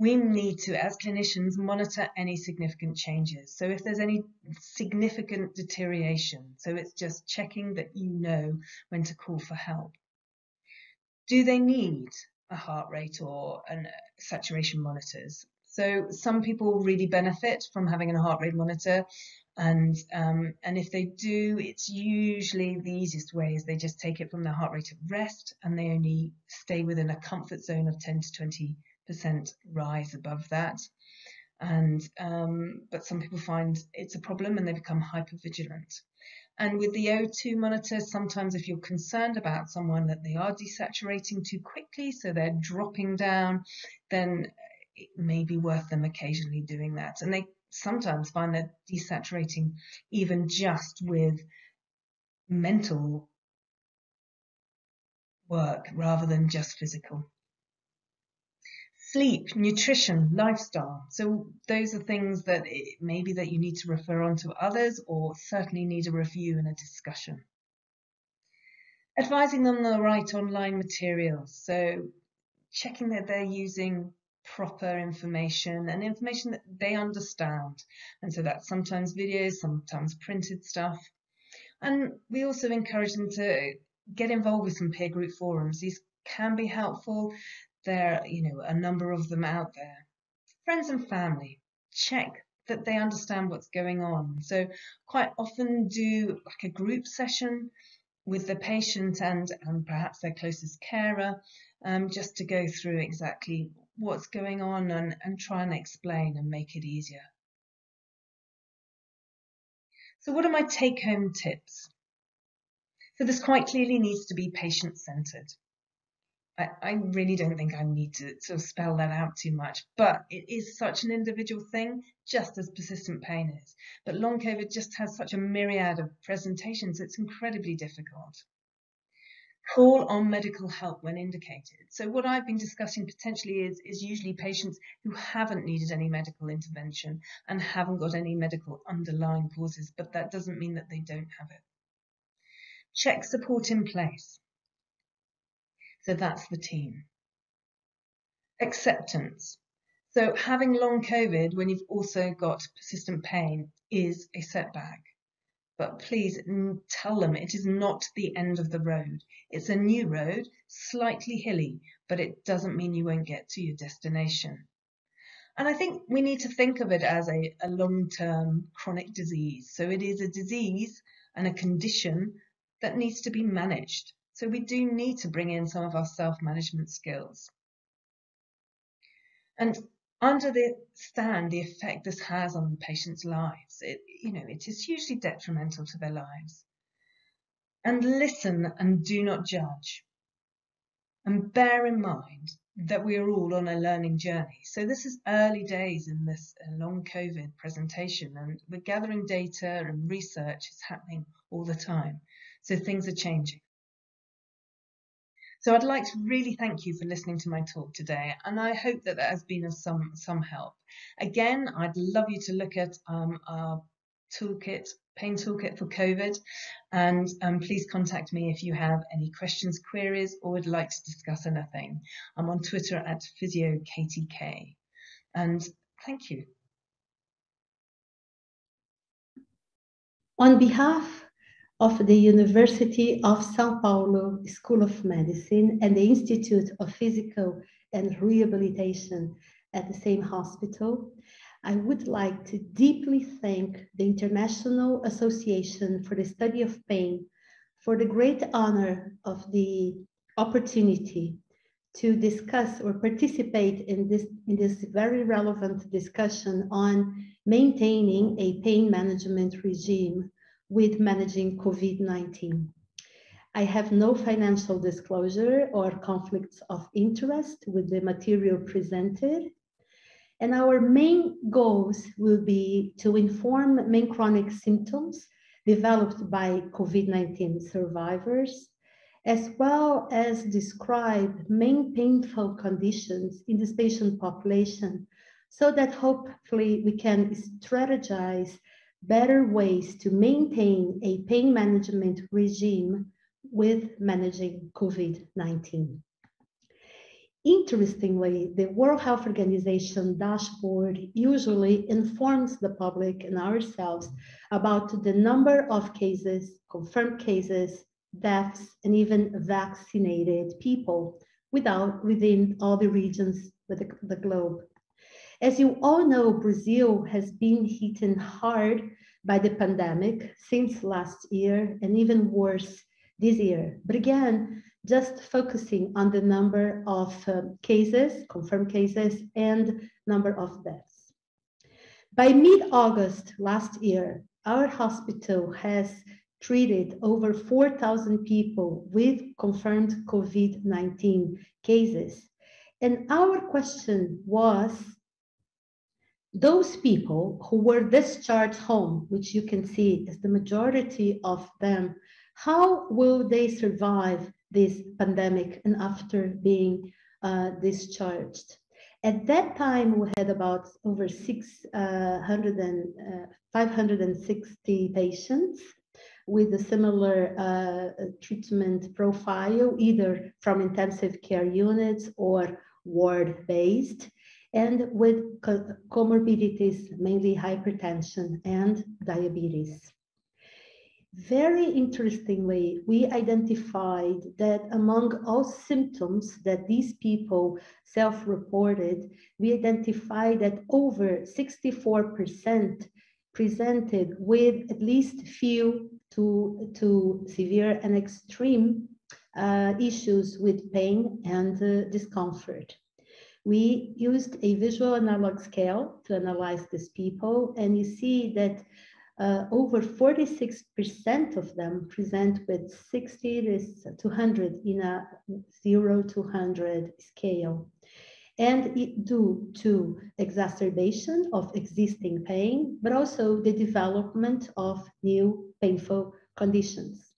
we need to, as clinicians, monitor any significant changes. So if there's any significant deterioration, so it's just checking that you know when to call for help. Do they need a heart rate or an uh, saturation monitors? So some people really benefit from having a heart rate monitor. And um, and if they do, it's usually the easiest way is they just take it from their heart rate at rest and they only stay within a comfort zone of 10 to 20 percent rise above that. And um, but some people find it's a problem and they become hypervigilant. And with the O2 monitor, sometimes if you're concerned about someone that they are desaturating too quickly, so they're dropping down, then it may be worth them occasionally doing that. And they sometimes find that desaturating even just with mental work rather than just physical sleep, nutrition, lifestyle. So those are things that maybe that you need to refer on to others or certainly need a review and a discussion. Advising them the right online materials. So checking that they're using proper information and information that they understand. And so that's sometimes videos, sometimes printed stuff. And we also encourage them to get involved with some peer group forums. These can be helpful. There, are, you know, a number of them out there. Friends and family, check that they understand what's going on. So quite often do like a group session with the patient and, and perhaps their closest carer, um, just to go through exactly what's going on and, and try and explain and make it easier. So what are my take home tips? So this quite clearly needs to be patient centered. I, I really don't think I need to sort of spell that out too much, but it is such an individual thing, just as persistent pain is. But long COVID just has such a myriad of presentations, it's incredibly difficult. Call on medical help when indicated. So what I've been discussing potentially is, is usually patients who haven't needed any medical intervention and haven't got any medical underlying causes, but that doesn't mean that they don't have it. Check support in place. So that's the team. Acceptance. So having long COVID when you've also got persistent pain is a setback. But please tell them it is not the end of the road. It's a new road, slightly hilly, but it doesn't mean you won't get to your destination. And I think we need to think of it as a, a long-term chronic disease. So it is a disease and a condition that needs to be managed. So we do need to bring in some of our self-management skills. And understand the effect this has on patients' lives. It, you know, it is hugely detrimental to their lives. And listen and do not judge. And bear in mind that we are all on a learning journey. So this is early days in this uh, long COVID presentation and we're gathering data and research is happening all the time. So things are changing. So I'd like to really thank you for listening to my talk today, and I hope that that has been of some, some help. Again, I'd love you to look at um, our toolkit, pain toolkit for COVID, and um, please contact me if you have any questions, queries, or would like to discuss anything. I'm on Twitter at PhysioKTK, and thank you. On behalf of the University of Sao Paulo School of Medicine and the Institute of Physical and Rehabilitation at the same hospital, I would like to deeply thank the International Association for the Study of Pain for the great honor of the opportunity to discuss or participate in this, in this very relevant discussion on maintaining a pain management regime with managing COVID-19. I have no financial disclosure or conflicts of interest with the material presented. And our main goals will be to inform main chronic symptoms developed by COVID-19 survivors, as well as describe main painful conditions in this patient population so that hopefully we can strategize better ways to maintain a pain management regime with managing COVID-19. Interestingly, the World Health Organization dashboard usually informs the public and ourselves about the number of cases, confirmed cases, deaths, and even vaccinated people without within all the regions with the, the globe. As you all know, Brazil has been hit hard by the pandemic since last year and even worse this year. But again, just focusing on the number of um, cases, confirmed cases, and number of deaths. By mid-August last year, our hospital has treated over 4,000 people with confirmed COVID-19 cases. And our question was, those people who were discharged home, which you can see is the majority of them, how will they survive this pandemic and after being uh, discharged? At that time, we had about over 600 uh, and, uh, 560 patients with a similar uh, treatment profile, either from intensive care units or ward-based, and with co comorbidities, mainly hypertension and diabetes. Very interestingly, we identified that among all symptoms that these people self-reported, we identified that over 64% presented with at least few to, to severe and extreme uh, issues with pain and uh, discomfort. We used a visual analog scale to analyze these people, and you see that uh, over 46% of them present with 60 to 100 in a 0 to 100 scale and it due to exacerbation of existing pain, but also the development of new painful conditions.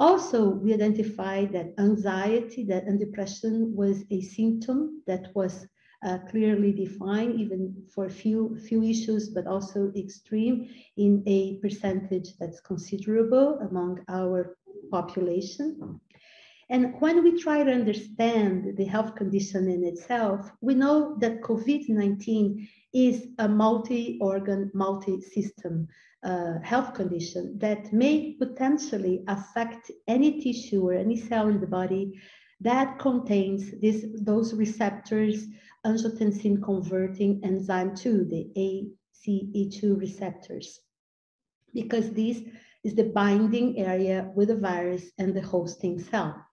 Also, we identified that anxiety that, and depression was a symptom that was uh, clearly defined, even for few, few issues, but also extreme in a percentage that's considerable among our population. And when we try to understand the health condition in itself, we know that COVID-19 is a multi-organ, multi-system uh, health condition that may potentially affect any tissue or any cell in the body that contains this, those receptors, angiotensin converting enzyme 2, the ACE2 receptors, because this is the binding area with the virus and the hosting cell.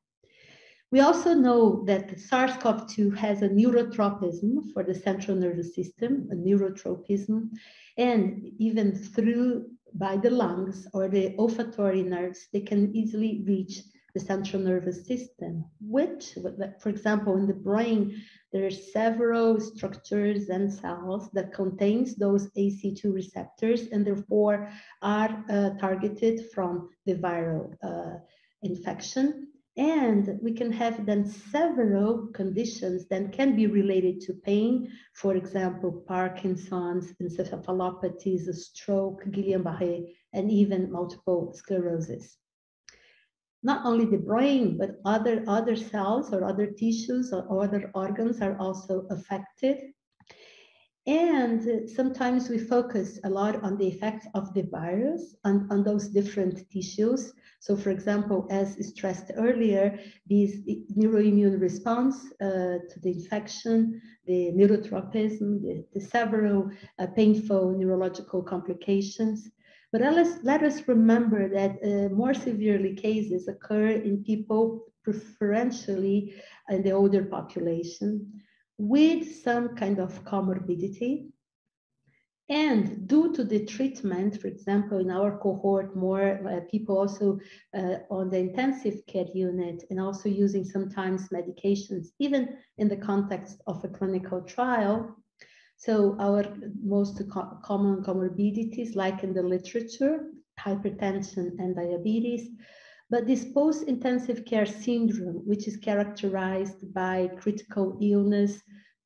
We also know that SARS-CoV-2 has a neurotropism for the central nervous system, a neurotropism, and even through by the lungs or the olfactory nerves, they can easily reach the central nervous system, which, for example, in the brain, there are several structures and cells that contains those ACE2 receptors and therefore are uh, targeted from the viral uh, infection. And we can have then several conditions that can be related to pain, for example, Parkinson's, encephalopathies, stroke, Guillain-Barré, and even multiple sclerosis. Not only the brain, but other, other cells or other tissues or other organs are also affected. And sometimes we focus a lot on the effects of the virus on, on those different tissues. So for example, as stressed earlier, this neuroimmune response uh, to the infection, the neurotropism, the, the several uh, painful neurological complications. But let us, let us remember that uh, more severely cases occur in people preferentially in the older population with some kind of comorbidity. And due to the treatment, for example, in our cohort, more uh, people also uh, on the intensive care unit and also using sometimes medications, even in the context of a clinical trial. So our most co common comorbidities, like in the literature, hypertension and diabetes, but this post-intensive care syndrome, which is characterized by critical illness,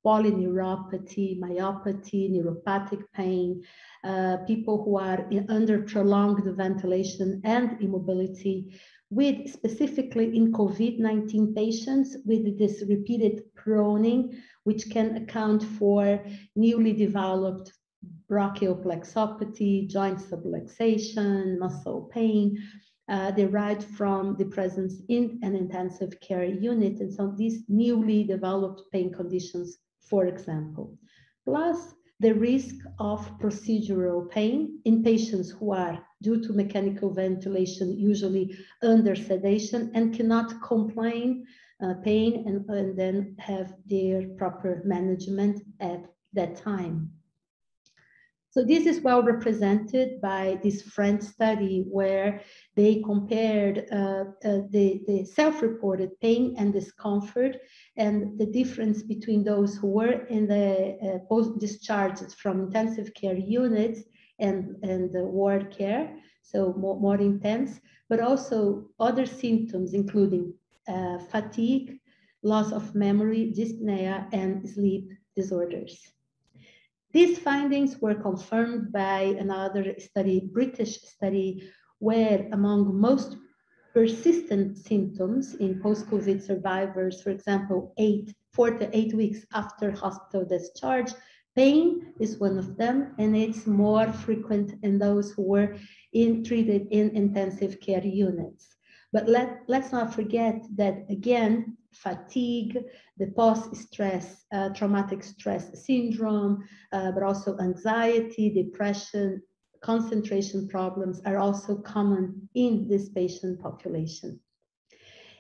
polyneuropathy, myopathy, neuropathic pain, uh, people who are in, under prolonged ventilation and immobility, with specifically in COVID-19 patients with this repeated proning, which can account for newly developed brachial plexopathy, joint subluxation, muscle pain, uh, derived from the presence in an intensive care unit. And so these newly developed pain conditions, for example, plus the risk of procedural pain in patients who are due to mechanical ventilation, usually under sedation and cannot complain uh, pain and, and then have their proper management at that time. So this is well represented by this French study where they compared uh, uh, the, the self-reported pain and discomfort and the difference between those who were in the uh, post-discharges from intensive care units and, and the ward care, so more, more intense, but also other symptoms including uh, fatigue, loss of memory, dyspnea, and sleep disorders. These findings were confirmed by another study, British study, where among most persistent symptoms in post-COVID survivors, for example, eight, four to eight weeks after hospital discharge, pain is one of them, and it's more frequent in those who were in, treated in intensive care units. But let, let's not forget that again, fatigue, the post-stress, uh, traumatic stress syndrome, uh, but also anxiety, depression, concentration problems are also common in this patient population.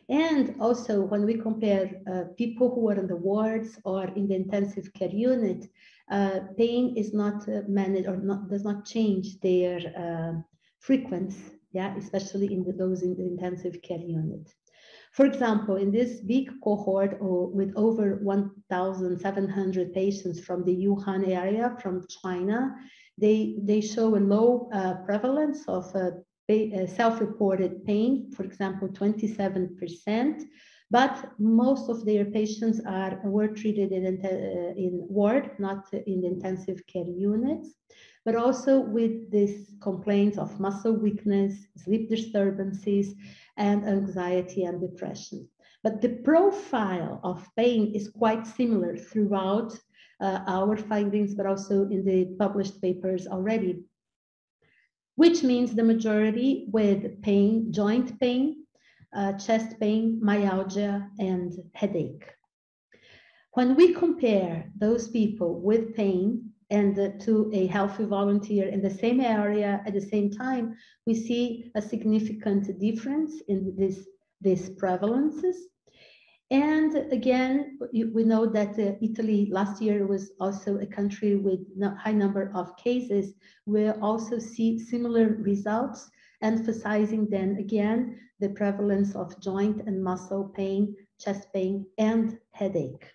And also when we compare uh, people who are in the wards or in the intensive care unit, uh, pain is not uh, managed or not, does not change their uh, frequency, yeah, especially in the, those in the intensive care unit. For example, in this big cohort with over 1,700 patients from the Wuhan area, from China, they, they show a low uh, prevalence of uh, uh self-reported pain, for example, 27%, but most of their patients are were treated in, uh, in ward, not in intensive care units, but also with these complaints of muscle weakness, sleep disturbances, and anxiety and depression. But the profile of pain is quite similar throughout uh, our findings, but also in the published papers already, which means the majority with pain, joint pain, uh, chest pain, myalgia, and headache. When we compare those people with pain and to a healthy volunteer in the same area at the same time, we see a significant difference in this, these prevalences. And again, we know that uh, Italy last year was also a country with high number of cases. We also see similar results, emphasizing then again the prevalence of joint and muscle pain, chest pain, and headache.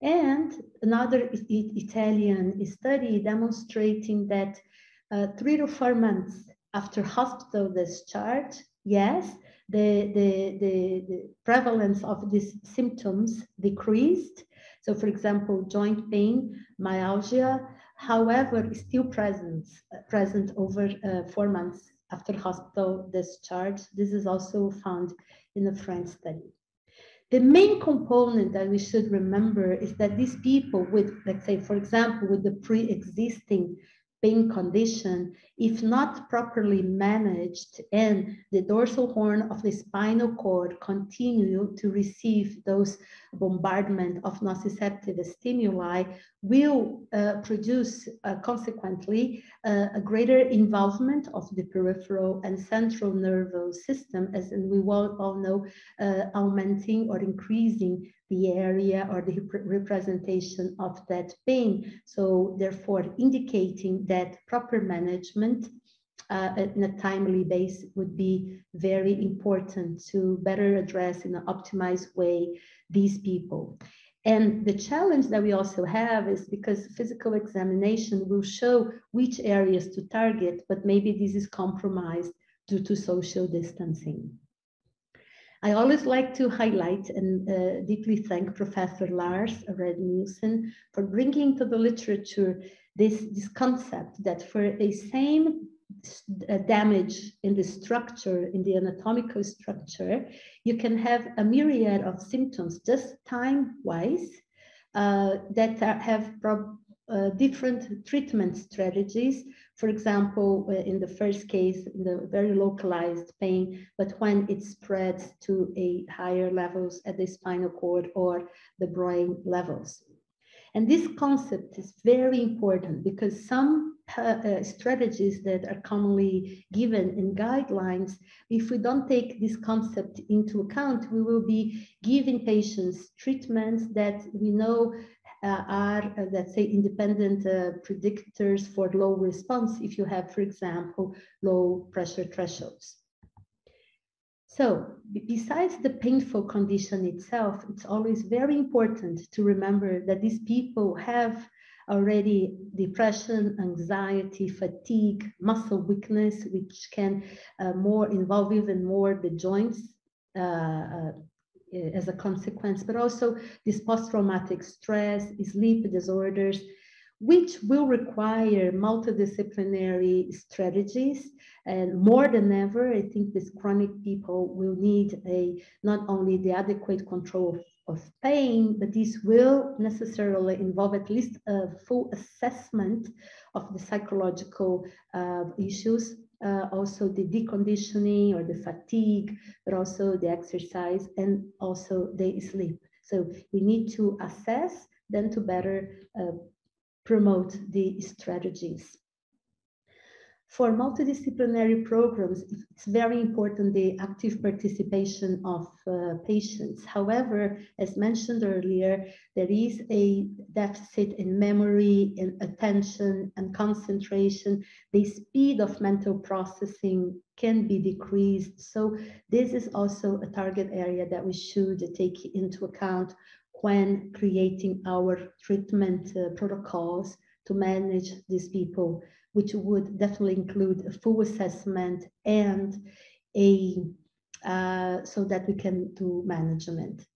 And another Italian study demonstrating that uh, three to four months after hospital discharge, yes, the, the, the, the, prevalence of these symptoms decreased. So for example, joint pain, myalgia, however, is still present, uh, present over uh, four months after hospital discharge. This is also found in a French study. The main component that we should remember is that these people with, let's say, for example, with the pre-existing pain condition, if not properly managed and the dorsal horn of the spinal cord continue to receive those bombardment of nociceptive stimuli, will uh, produce uh, consequently uh, a greater involvement of the peripheral and central nervous system, as we all, all know, uh, augmenting or increasing the area or the representation of that pain. So therefore indicating that proper management uh, in a timely base would be very important to better address in an optimized way these people. And the challenge that we also have is because physical examination will show which areas to target, but maybe this is compromised due to social distancing. I always like to highlight and uh, deeply thank Professor Lars Rasmussen for bringing to the literature this, this concept that for a same damage in the structure, in the anatomical structure, you can have a myriad of symptoms just time-wise uh, that are, have uh, different treatment strategies. For example, uh, in the first case, in the very localized pain, but when it spreads to a higher levels at the spinal cord or the brain levels. And this concept is very important because some uh, uh, strategies that are commonly given in guidelines, if we don't take this concept into account, we will be giving patients treatments that we know uh, are, uh, let's say, independent uh, predictors for low response if you have, for example, low pressure thresholds. So besides the painful condition itself, it's always very important to remember that these people have already depression, anxiety, fatigue, muscle weakness, which can uh, more involve even more the joints uh, uh, as a consequence, but also this post-traumatic stress, sleep disorders, which will require multidisciplinary strategies. And more than ever, I think these chronic people will need a not only the adequate control of, of pain, but this will necessarily involve at least a full assessment of the psychological uh, issues uh, also the deconditioning or the fatigue, but also the exercise and also the sleep. So we need to assess, then to better uh, promote the strategies. For multidisciplinary programs, it's very important the active participation of uh, patients. However, as mentioned earlier, there is a deficit in memory, in attention and concentration. The speed of mental processing can be decreased. So this is also a target area that we should take into account when creating our treatment uh, protocols to manage these people which would definitely include a full assessment and a uh, so that we can do management.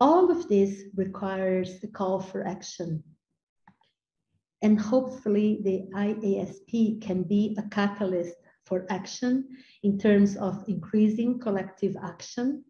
All of this requires the call for action. And hopefully the IASP can be a catalyst for action in terms of increasing collective action,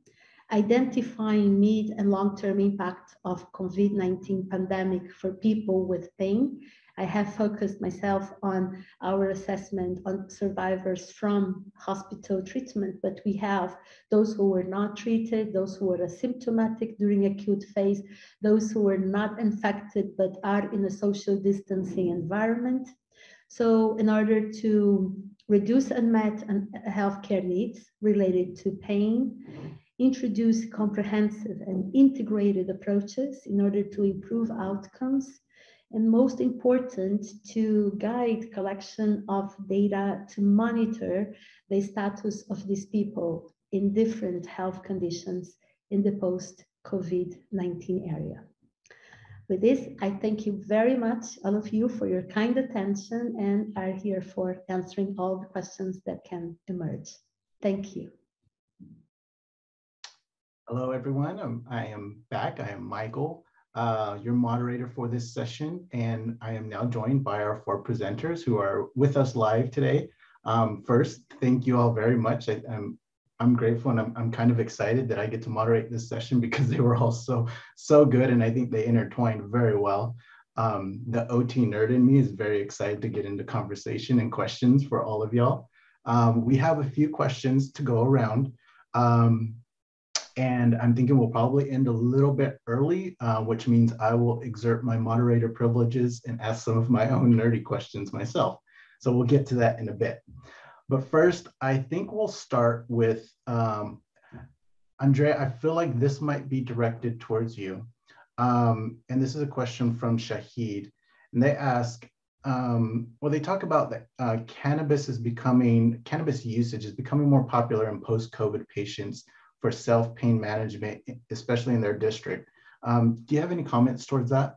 identifying mid and long-term impact of COVID-19 pandemic for people with pain, I have focused myself on our assessment on survivors from hospital treatment, but we have those who were not treated, those who were asymptomatic during acute phase, those who were not infected but are in a social distancing environment. So in order to reduce unmet healthcare needs related to pain, introduce comprehensive and integrated approaches in order to improve outcomes, and most important to guide collection of data to monitor the status of these people in different health conditions in the post-COVID-19 area. With this, I thank you very much, all of you, for your kind attention and are here for answering all the questions that can emerge. Thank you. Hello, everyone. Um, I am back. I am Michael uh, your moderator for this session, and I am now joined by our four presenters who are with us live today. Um, first, thank you all very much. I, am I'm grateful and I'm, I'm kind of excited that I get to moderate this session because they were all so, so good. And I think they intertwined very well. Um, the OT nerd in me is very excited to get into conversation and questions for all of y'all. Um, we have a few questions to go around. Um, and I'm thinking we'll probably end a little bit early, uh, which means I will exert my moderator privileges and ask some of my own nerdy questions myself. So we'll get to that in a bit. But first, I think we'll start with um, Andrea. I feel like this might be directed towards you. Um, and this is a question from Shahid. And they ask, um, well, they talk about that uh, cannabis is becoming, cannabis usage is becoming more popular in post-COVID patients for self-pain management, especially in their district. Um, do you have any comments towards that?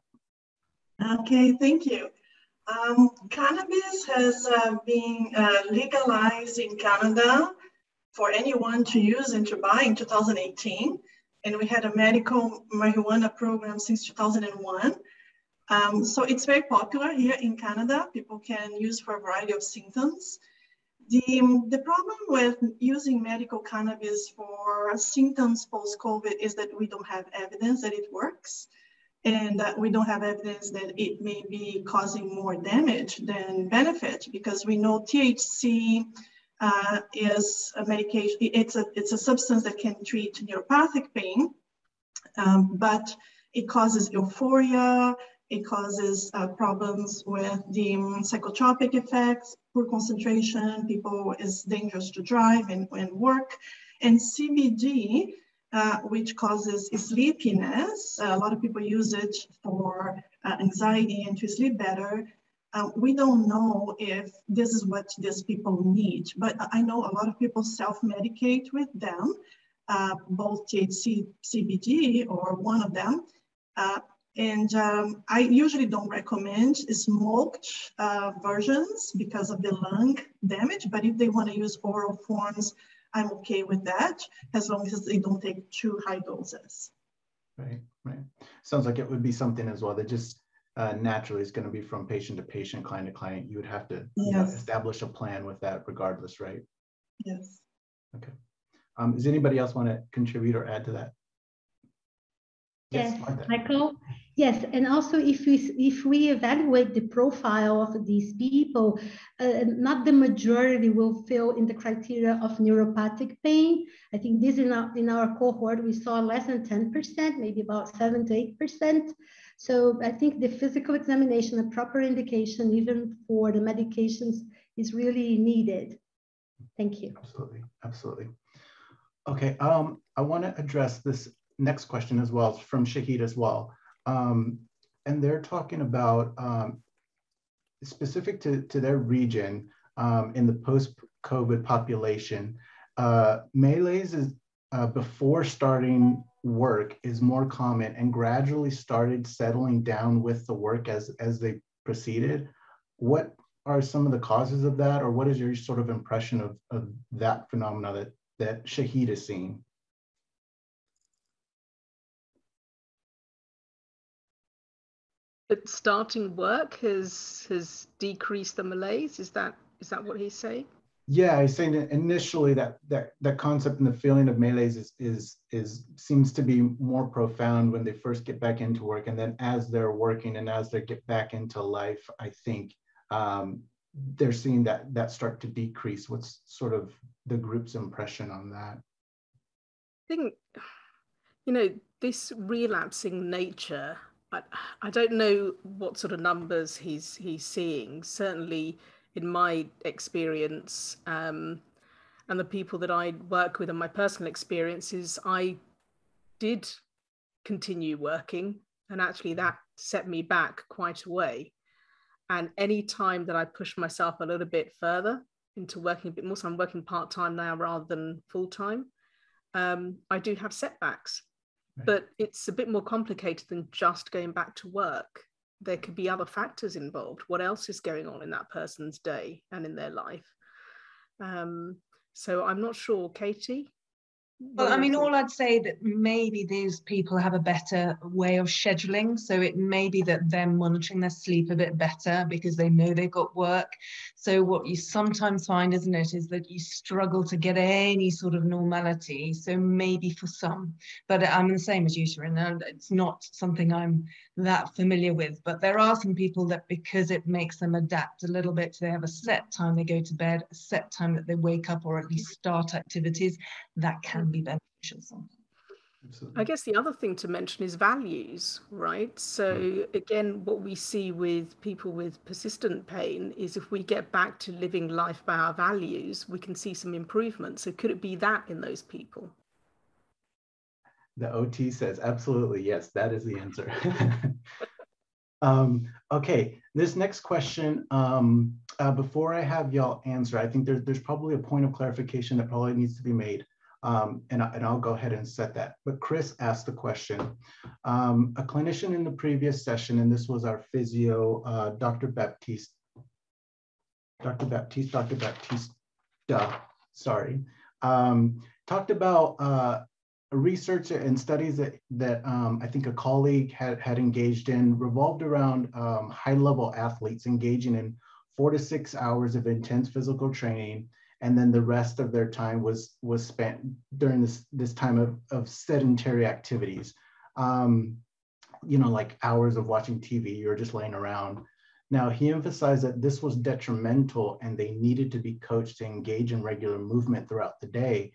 Okay, thank you. Um, cannabis has uh, been uh, legalized in Canada for anyone to use and to buy in 2018. And we had a medical marijuana program since 2001. Um, so it's very popular here in Canada. People can use for a variety of symptoms. The, the problem with using medical cannabis for symptoms post-COVID is that we don't have evidence that it works and that we don't have evidence that it may be causing more damage than benefit because we know THC uh, is a medication, it's a, it's a substance that can treat neuropathic pain, um, but it causes euphoria, it causes uh, problems with the psychotropic effects, poor concentration, people is dangerous to drive and, and work. And CBD uh, which causes sleepiness. a lot of people use it for uh, anxiety and to sleep better. Uh, we don't know if this is what these people need, but I know a lot of people self-medicate with them, uh, both THC, CBD, or one of them. Uh, and um, I usually don't recommend smoked uh, versions because of the lung damage, but if they want to use oral forms, I'm okay with that as long as they don't take too high doses. Right, right. Sounds like it would be something as well that just uh, naturally is going to be from patient to patient, client to client. You would have to yes. you know, establish a plan with that regardless, right? Yes. Okay. Um, does anybody else want to contribute or add to that? Yes, yes Michael. Yes, and also if we if we evaluate the profile of these people, uh, not the majority will fill in the criteria of neuropathic pain. I think this in our in our cohort we saw less than ten percent, maybe about seven to eight percent. So I think the physical examination, a proper indication, even for the medications, is really needed. Thank you. Absolutely, absolutely. Okay, um, I want to address this next question as well from Shahid as well. Um, and they're talking about um, specific to, to their region um, in the post-COVID population, uh, malaise is uh, before starting work is more common and gradually started settling down with the work as, as they proceeded. What are some of the causes of that or what is your sort of impression of, of that phenomena that, that Shahid is seeing? That starting work has has decreased the malaise. Is that is that what he's saying? Yeah, he's saying that initially that that that concept and the feeling of malaise is is is seems to be more profound when they first get back into work, and then as they're working and as they get back into life, I think um, they're seeing that that start to decrease. What's sort of the group's impression on that? I think you know this relapsing nature I, I don't know what sort of numbers he's he's seeing. Certainly, in my experience, um, and the people that I work with, and my personal experiences, I did continue working, and actually that set me back quite a way. And any time that I push myself a little bit further into working a bit more, so I'm working part time now rather than full time. Um, I do have setbacks but it's a bit more complicated than just going back to work. There could be other factors involved. What else is going on in that person's day and in their life? Um, so I'm not sure, Katie. Well, I mean, all I'd say that maybe these people have a better way of scheduling. So it may be that they're monitoring their sleep a bit better because they know they've got work. So what you sometimes find, isn't it, is that you struggle to get any sort of normality. So maybe for some, but I'm the same as you, Sharon, and it's not something I'm that familiar with. But there are some people that because it makes them adapt a little bit, they have a set time they go to bed, a set time that they wake up or at least start activities, that can be beneficial sometimes. I guess the other thing to mention is values, right? So, hmm. again, what we see with people with persistent pain is if we get back to living life by our values, we can see some improvement. So, could it be that in those people? The OT says, absolutely, yes, that is the answer. um, okay, this next question, um, uh, before I have y'all answer, I think there, there's probably a point of clarification that probably needs to be made. Um, and, and, I'll go ahead and set that. But Chris asked the question, um, a clinician in the previous session, and this was our physio, uh, Dr. Baptiste, Dr. Baptiste, Dr. Baptiste, duh, sorry, um, talked about uh, research and studies that, that um, I think a colleague had, had engaged in revolved around um, high level athletes engaging in four to six hours of intense physical training and then the rest of their time was was spent during this this time of, of sedentary activities. Um, you know like hours of watching tv or just laying around. Now he emphasized that this was detrimental and they needed to be coached to engage in regular movement throughout the day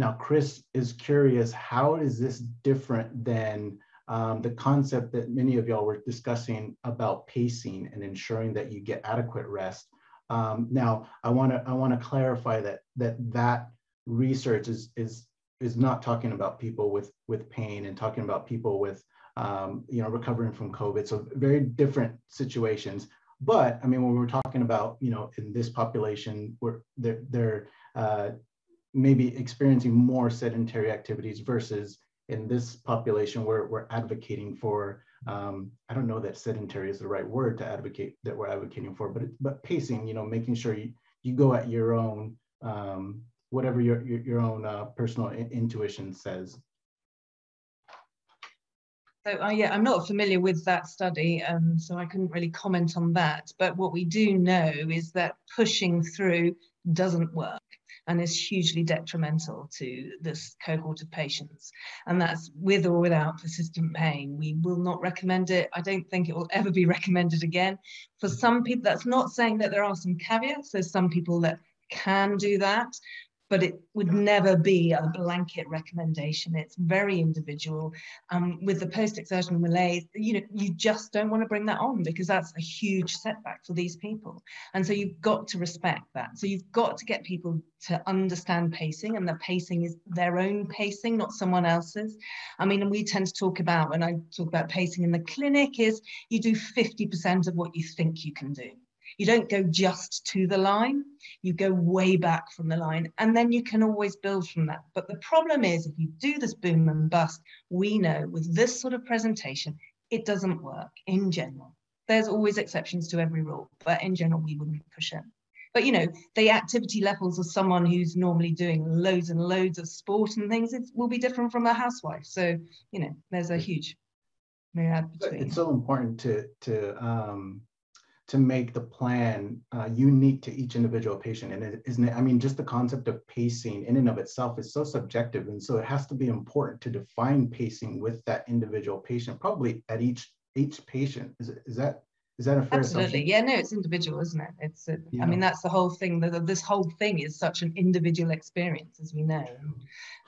now chris is curious how is this different than um, the concept that many of y'all were discussing about pacing and ensuring that you get adequate rest um, now, I want to I want to clarify that that that research is is is not talking about people with with pain and talking about people with um, you know recovering from COVID. So very different situations. But I mean, when we're talking about you know in this population, where they're they're uh, maybe experiencing more sedentary activities versus in this population where we're advocating for um, I don't know that sedentary is the right word to advocate that we're advocating for, but but pacing, you know, making sure you, you go at your own um, whatever your your, your own uh, personal in intuition says. So uh, yeah, I'm not familiar with that study, um, so I couldn't really comment on that. But what we do know is that pushing through doesn't work and is hugely detrimental to this cohort of patients. And that's with or without persistent pain. We will not recommend it. I don't think it will ever be recommended again. For some people, that's not saying that there are some caveats. There's some people that can do that, but it would never be a blanket recommendation. It's very individual. Um, with the post-exertional malaise, you know, you just don't want to bring that on because that's a huge setback for these people. And so you've got to respect that. So you've got to get people to understand pacing and the pacing is their own pacing, not someone else's. I mean, and we tend to talk about, when I talk about pacing in the clinic, is you do 50% of what you think you can do. You don't go just to the line, you go way back from the line, and then you can always build from that. But the problem is, if you do this boom and bust, we know with this sort of presentation, it doesn't work in general. There's always exceptions to every rule, but in general, we wouldn't push it. But you know, the activity levels of someone who's normally doing loads and loads of sport and things, it will be different from a housewife. So, you know, there's a huge myriad between. It's so important to to um, to make the plan uh, unique to each individual patient. And it, isn't it, I mean, just the concept of pacing in and of itself is so subjective. And so it has to be important to define pacing with that individual patient, probably at each each patient. Is, is that is that a fair Absolutely. Assumption? Yeah, no, it's individual, isn't it? It's, a, yeah. I mean, that's the whole thing. That this whole thing is such an individual experience, as we know,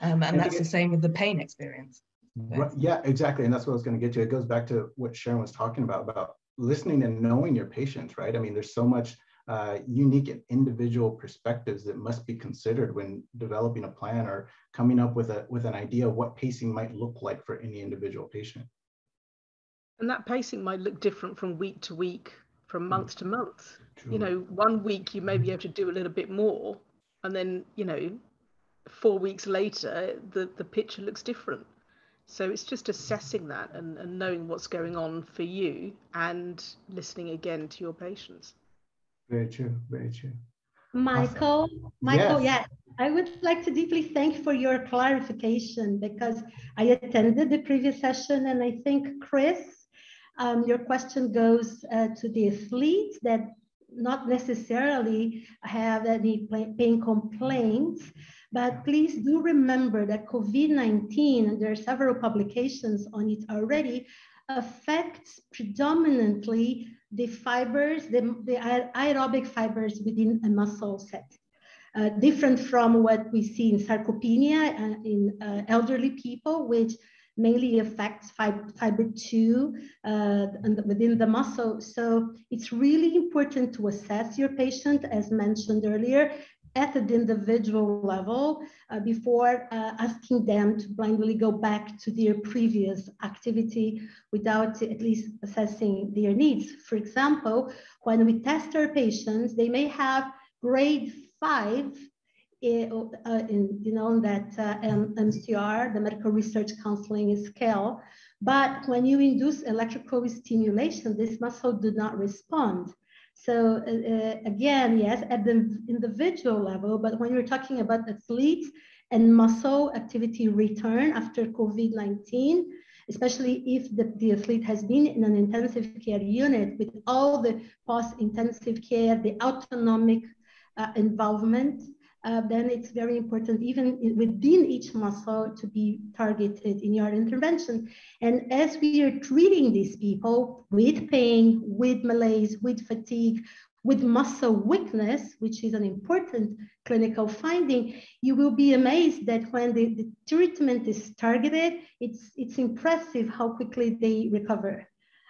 um, and, and that's the same with the pain experience. Right, yeah, exactly, and that's what I was going to get to. It goes back to what Sharon was talking about about listening and knowing your patients, right? I mean, there's so much uh, unique and individual perspectives that must be considered when developing a plan or coming up with a with an idea of what pacing might look like for any individual patient. And that pacing might look different from week to week, from month to month. True. You know, one week you may be able to do a little bit more, and then you know, four weeks later the the picture looks different. So it's just assessing that and, and knowing what's going on for you and listening again to your patients. Very true. Very true. Michael. Michael, yes. yes. I would like to deeply thank for your clarification because I attended the previous session and I think Chris, um, your question goes uh, to the athletes that not necessarily have any pain complaints, but please do remember that COVID-19, and there are several publications on it already, affects predominantly the fibers, the, the aerobic fibers within a muscle set. Uh, different from what we see in sarcopenia uh, in uh, elderly people, which mainly affects fiber 2 uh, within the muscle. So it's really important to assess your patient, as mentioned earlier, at the individual level uh, before uh, asking them to blindly go back to their previous activity without at least assessing their needs. For example, when we test our patients, they may have grade five eh, uh, in, you know, that uh, MCR, the medical research counseling scale. But when you induce electrical stimulation, this muscle do not respond. So uh, again, yes, at the individual level, but when you're talking about athletes and muscle activity return after COVID-19, especially if the, the athlete has been in an intensive care unit with all the post-intensive care, the autonomic uh, involvement, uh, then it's very important even within each muscle to be targeted in your intervention. And as we are treating these people with pain, with malaise, with fatigue, with muscle weakness, which is an important clinical finding, you will be amazed that when the, the treatment is targeted, it's, it's impressive how quickly they recover.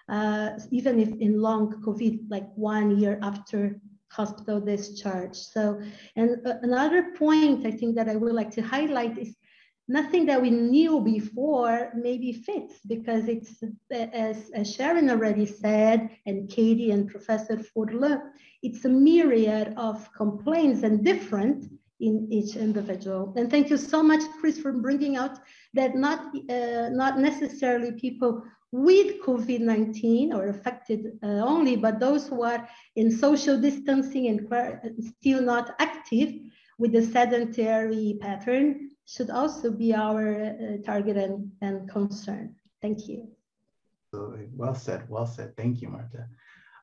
Uh, even if in long COVID, like one year after hospital discharge. So, and uh, another point I think that I would like to highlight is nothing that we knew before maybe fits because it's, as, as Sharon already said, and Katie and Professor Furlan, it's a myriad of complaints and different in each individual. And thank you so much, Chris, for bringing out that not, uh, not necessarily people with COVID-19 or affected uh, only, but those who are in social distancing and still not active with the sedentary pattern should also be our uh, target and, and concern. Thank you. Well said, well said. Thank you, Marta.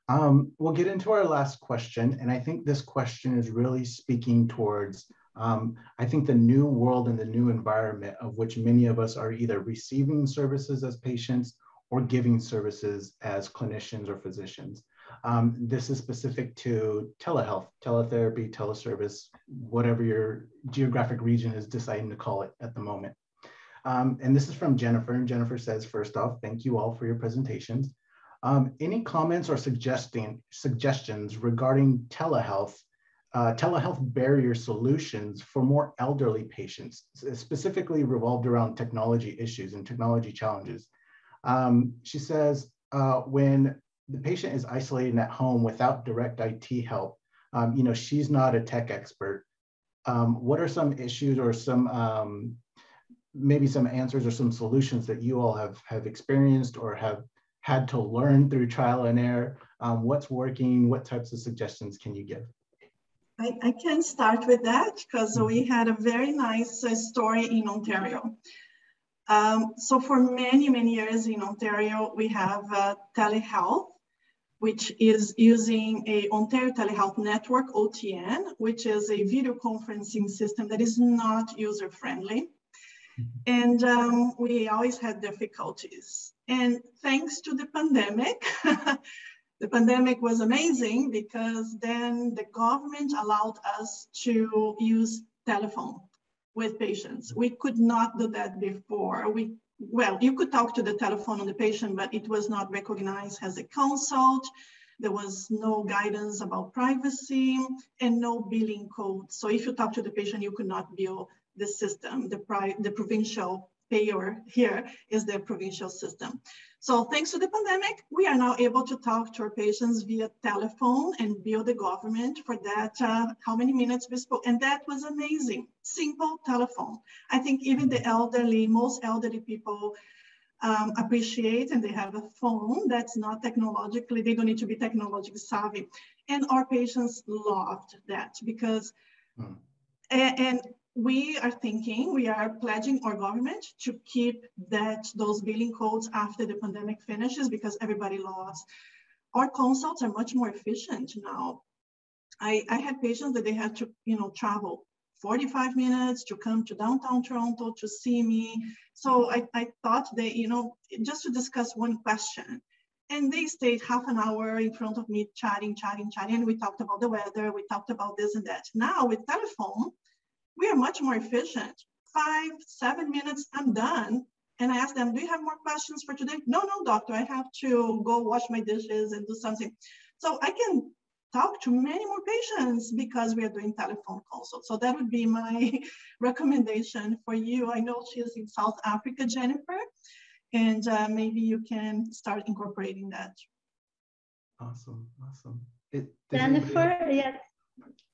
Um, we'll get into our last question. And I think this question is really speaking towards, um, I think the new world and the new environment of which many of us are either receiving services as patients or giving services as clinicians or physicians. Um, this is specific to telehealth, teletherapy, teleservice, whatever your geographic region is deciding to call it at the moment. Um, and this is from Jennifer. And Jennifer says, first off, thank you all for your presentations. Um, any comments or suggesting suggestions regarding telehealth, uh, telehealth barrier solutions for more elderly patients, specifically revolved around technology issues and technology challenges? Um, she says, uh, when the patient is isolated at home without direct IT help, um, you know, she's not a tech expert. Um, what are some issues or some um, maybe some answers or some solutions that you all have have experienced or have had to learn through trial and error? Um, what's working? What types of suggestions can you give? I, I can start with that because we had a very nice uh, story in Ontario. Um, so for many, many years in Ontario, we have uh, telehealth, which is using a Ontario Telehealth Network, OTN, which is a video conferencing system that is not user-friendly. Mm-hmm. And um, we always had difficulties. And thanks to the pandemic, the pandemic was amazing because then the government allowed us to use telephone with patients. We could not do that before. We well, you could talk to the telephone on the patient, but it was not recognized as a consult. There was no guidance about privacy and no billing code. So if you talk to the patient, you could not bill the system, the, the provincial payer here is the provincial system. So thanks to the pandemic, we are now able to talk to our patients via telephone and bill the government for that, uh, how many minutes we spoke. And that was amazing, simple telephone. I think even the elderly, most elderly people um, appreciate and they have a phone that's not technologically, they don't need to be technologically savvy. And our patients loved that because hmm And, and we are thinking, we are pledging our government to keep that those billing codes after the pandemic finishes because everybody lost. Our consults are much more efficient now. I, I had patients that they had to, you know, travel 45 minutes to come to downtown Toronto to see me. So I, I thought they, you know, just to discuss one question. And they stayed half an hour in front of me chatting, chatting, chatting. And we talked about the weather, we talked about this and that. Now with telephone, we are much more efficient. Five, seven minutes, I'm done. And I ask them, do you have more questions for today? No, no, doctor, I have to go wash my dishes and do something. So I can talk to many more patients because we are doing telephone consults. So that would be my recommendation for you. I know she is in South Africa, Jennifer, and uh, maybe you can start incorporating that. Awesome, awesome. It, Jennifer, yes.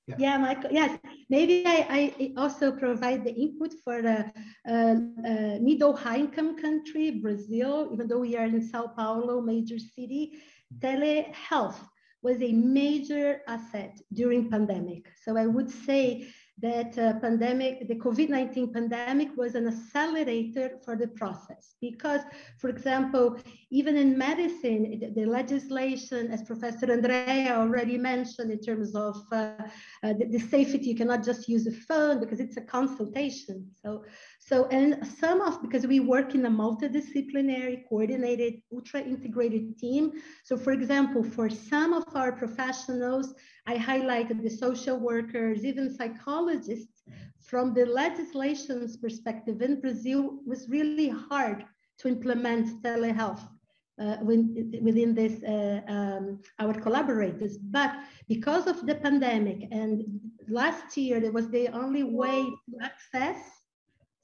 Yeah. yeah, Michael. Yes, maybe I, I also provide the input for the uh, uh, middle high income country, Brazil, even though we are in Sao Paulo, major city, telehealth was a major asset during pandemic. So I would say that uh, pandemic, the COVID-19 pandemic was an accelerator for the process because, for example, even in medicine, the, legislation, as Professor Andrea already mentioned in terms of uh, uh, the, the, safety, you cannot just use a phone because it's a consultation. So, so and some of, because we work in a multidisciplinary, coordinated, ultra integrated team. So for example, for some of our professionals, I highlighted the social workers, even psychologists. From the legislation's perspective in Brazil, it was really hard to implement telehealth. Uh, within this, uh, um, our collaborators. But because of the pandemic and last year, there was the only way to access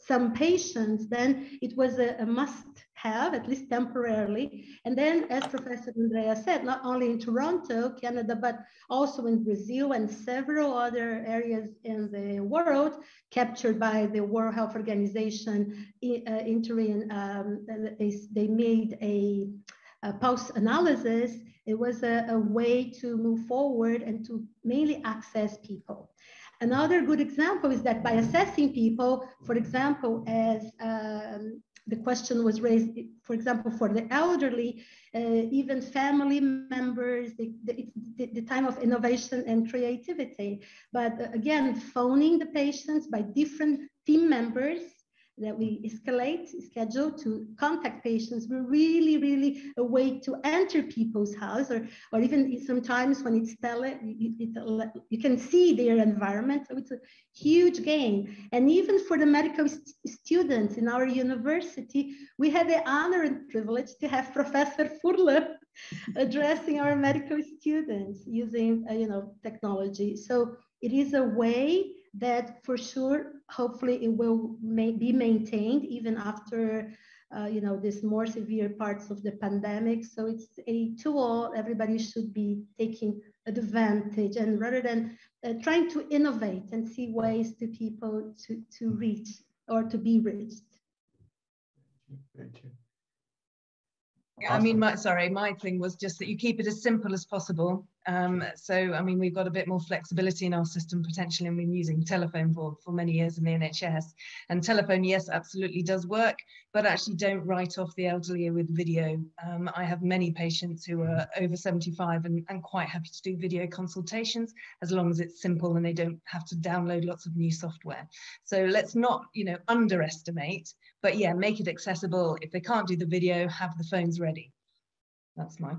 some patients, then it was a, a must have, at least temporarily. And then, as Professor Andrea said, not only in Toronto, Canada, but also in Brazil and several other areas in the world captured by the World Health Organization uh, interim, um, they, they made a, a pulse analysis. It was a, a way to move forward and to mainly access people. Another good example is that by assessing people, for example, as um, the question was raised, for example, for the elderly, uh, even family members, the, the, the, time of innovation and creativity. But uh, again, phoning the patients by different team members that we escalate, schedule to contact patients. We're really, really a way to enter people's house, or, or even sometimes when it's tele, you, it, you can see their environment. So it's a huge gain. And even for the medical st students in our university, we had the honor and privilege to have Professor Furlan addressing our medical students using, uh, you know, technology. So it is a way that for sure, hopefully it will may be maintained even after, uh, you know, this more severe parts of the pandemic. So it's a tool everybody should be taking advantage and rather than uh, trying to innovate and see ways to people to, to reach or to be reached. Very true. I mean, my, sorry, my thing was just that you keep it as simple as possible. Um, so, I mean, we've got a bit more flexibility in our system potentially, and we've been using telephone for, for many years in the NHS. And telephone, yes, absolutely does work, but actually don't write off the elderly with video. Um, I have many patients who are over 75 and, and quite happy to do video consultations as long as it's simple and they don't have to download lots of new software. So let's not, you know, underestimate but yeah, make it accessible. If they can't do the video, have the phones ready. That's my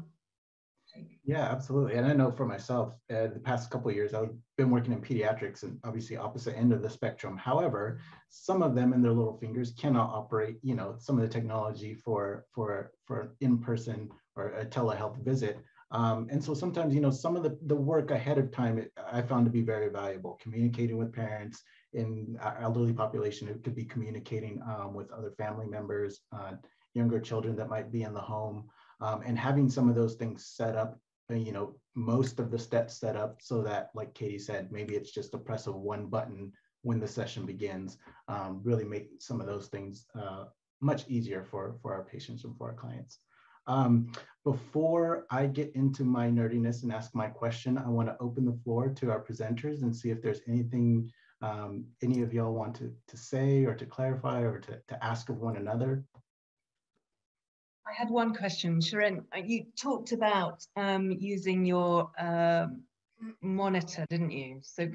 yeah, absolutely. And I know for myself, uh, the past couple of years, I've been working in pediatrics and obviously opposite end of the spectrum. However, some of them and their little fingers cannot operate, you know, some of the technology for for for in-person or a telehealth visit. Um, and so sometimes, you know, some of the, the work ahead of time, I found to be very valuable, communicating with parents, in our elderly population, it could be communicating um, with other family members, uh, younger children that might be in the home, um, and having some of those things set up, you know, most of the steps set up so that, like Katie said, maybe it's just a press of one button when the session begins, um, really make some of those things uh, much easier for, for our patients and for our clients. Um, before I get into my nerdiness and ask my question, I want to open the floor to our presenters and see if there's anything um, any of y'all want to, to say or to clarify or to, to ask of one another? I had one question, Sharon. Uh, you talked about um, using your um, monitor, didn't you? So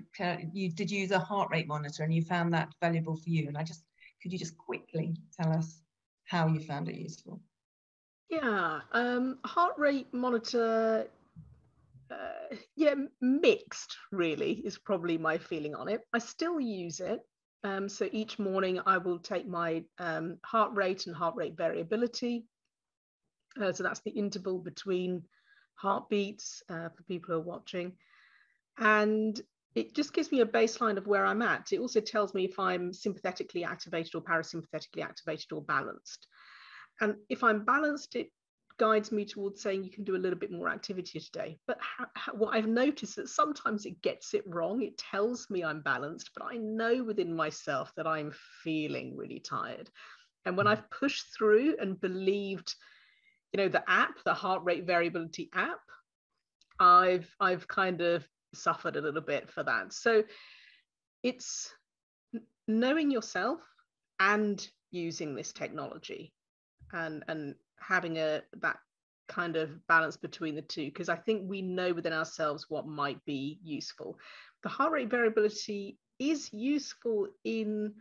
you did use a heart rate monitor, and you found that valuable for you. And I just could you just quickly tell us how you found it useful? Yeah, um, heart rate monitor. Uh, yeah, mixed really is probably my feeling on it. I still use it. Um, so each morning I will take my um, heart rate and heart rate variability. Uh, so that's the interval between heartbeats uh, for people who are watching. And it just gives me a baseline of where I'm at. It also tells me if I'm sympathetically activated or parasympathetically activated or balanced. And if I'm balanced, it guides me towards saying you can do a little bit more activity today. But what I've noticed that sometimes it gets it wrong. It tells me I'm balanced, but I know within myself that I'm feeling really tired. And when I've pushed through and believed, you know, the app, the heart rate variability app, I've I've kind of suffered a little bit for that. So it's knowing yourself and using this technology and and having a that kind of balance between the two because I think we know within ourselves what might be useful. The heart rate variability is useful in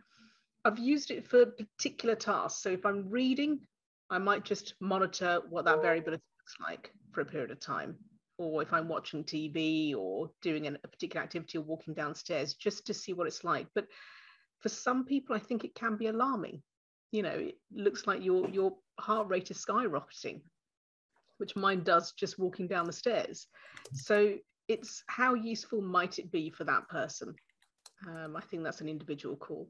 I've used it for particular tasks. So if I'm reading, I might just monitor what that variability looks like for a period of time or if I'm watching TV or doing an, a particular activity or walking downstairs, just to see what it's like. But for some people, I think it can be alarming. You know, it looks like your your heart rate is skyrocketing, which mine does just walking down the stairs. So it's how useful might it be for that person? Um, I think that's an individual call.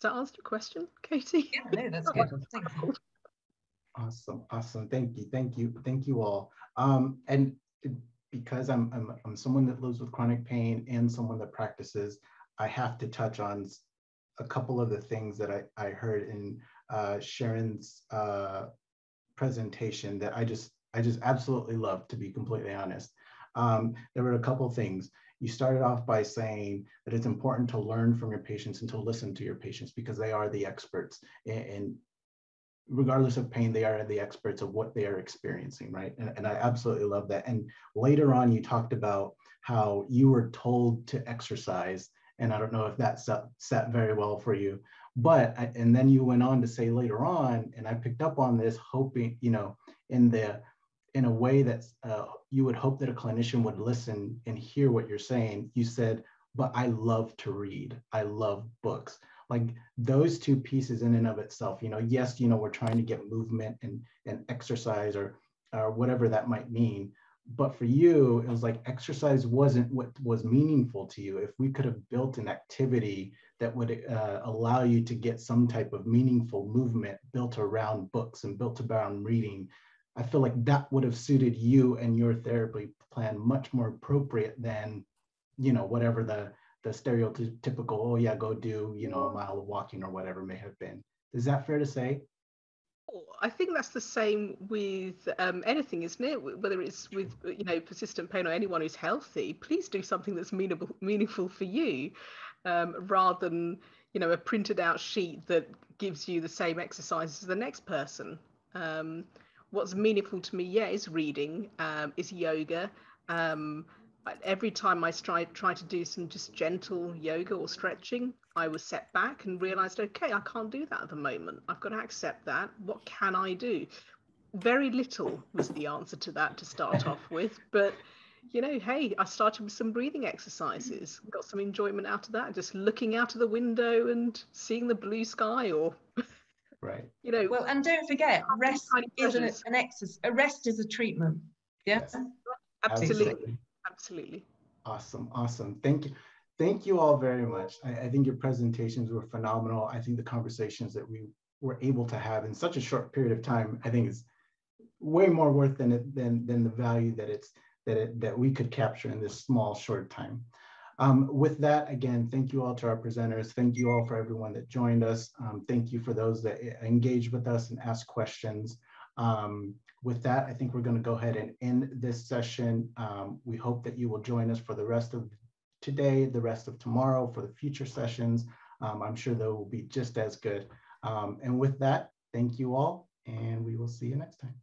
Does that answer your question, Katie? Yeah, no, that's good. Thank you. Awesome, awesome. Thank you, thank you, thank you all. Um, and because I'm, I'm, I'm someone that lives with chronic pain and someone that practices, I have to touch on a couple of the things that I, I heard in uh, Sharon's uh, presentation that I just I just absolutely love to be completely honest. Um, there were a couple things. You started off by saying that it's important to learn from your patients and to listen to your patients because they are the experts And regardless of pain, they are the experts of what they are experiencing, right? And, and I absolutely love that. And later on, you talked about how you were told to exercise. And I don't know if that set, set very well for you. But, and then you went on to say later on, and I picked up on this, hoping, you know, in the, in a way that uh, you would hope that a clinician would listen and hear what you're saying. You said, but I love to read. I love books like those two pieces in and of itself you know yes you know we're trying to get movement and and exercise or or whatever that might mean but for you it was like exercise wasn't what was meaningful to you if we could have built an activity that would uh, allow you to get some type of meaningful movement built around books and built around reading i feel like that would have suited you and your therapy plan much more appropriate than you know whatever the the stereotypical, oh yeah, go do, you know, a mile of walking or whatever may have been. Is that fair to say? I think that's the same with um, anything, isn't it? Whether it's with you know persistent pain or anyone who's healthy, please do something that's meaningful, meaningful for you, um, rather than you know a printed out sheet that gives you the same exercises as the next person. Um, what's meaningful to me, yeah, is reading, um, is yoga. Um, every time I tried try to do some just gentle yoga or stretching, I was set back and realized, okay, I can't do that at the moment. I've got to accept that. What can I do? Very little was the answer to that to start off with, but you know, hey, I started with some breathing exercises, got some enjoyment out of that, just looking out of the window and seeing the blue sky or right. You know, well, and don't forget, rest is an, an exercise. A rest is a treatment. Yeah, yes. absolutely. absolutely absolutely. Awesome, awesome. Thank you. Thank you all very much. I, I, think your presentations were phenomenal. I think the conversations that we were able to have in such a short period of time, I think is way more worth than it, than than the value that it's that it that we could capture in this small short time. Um, with that, again, thank you all to our presenters. Thank you all for everyone that joined us. Um, thank you for those that engaged with us and asked questions. Um, with that, I think we're going to go ahead and end this session. Um, we hope that you will join us for the rest of today, the rest of tomorrow for the future sessions. Um, I'm sure they will be just as good. Um, and with that, thank you all, and we will see you next time.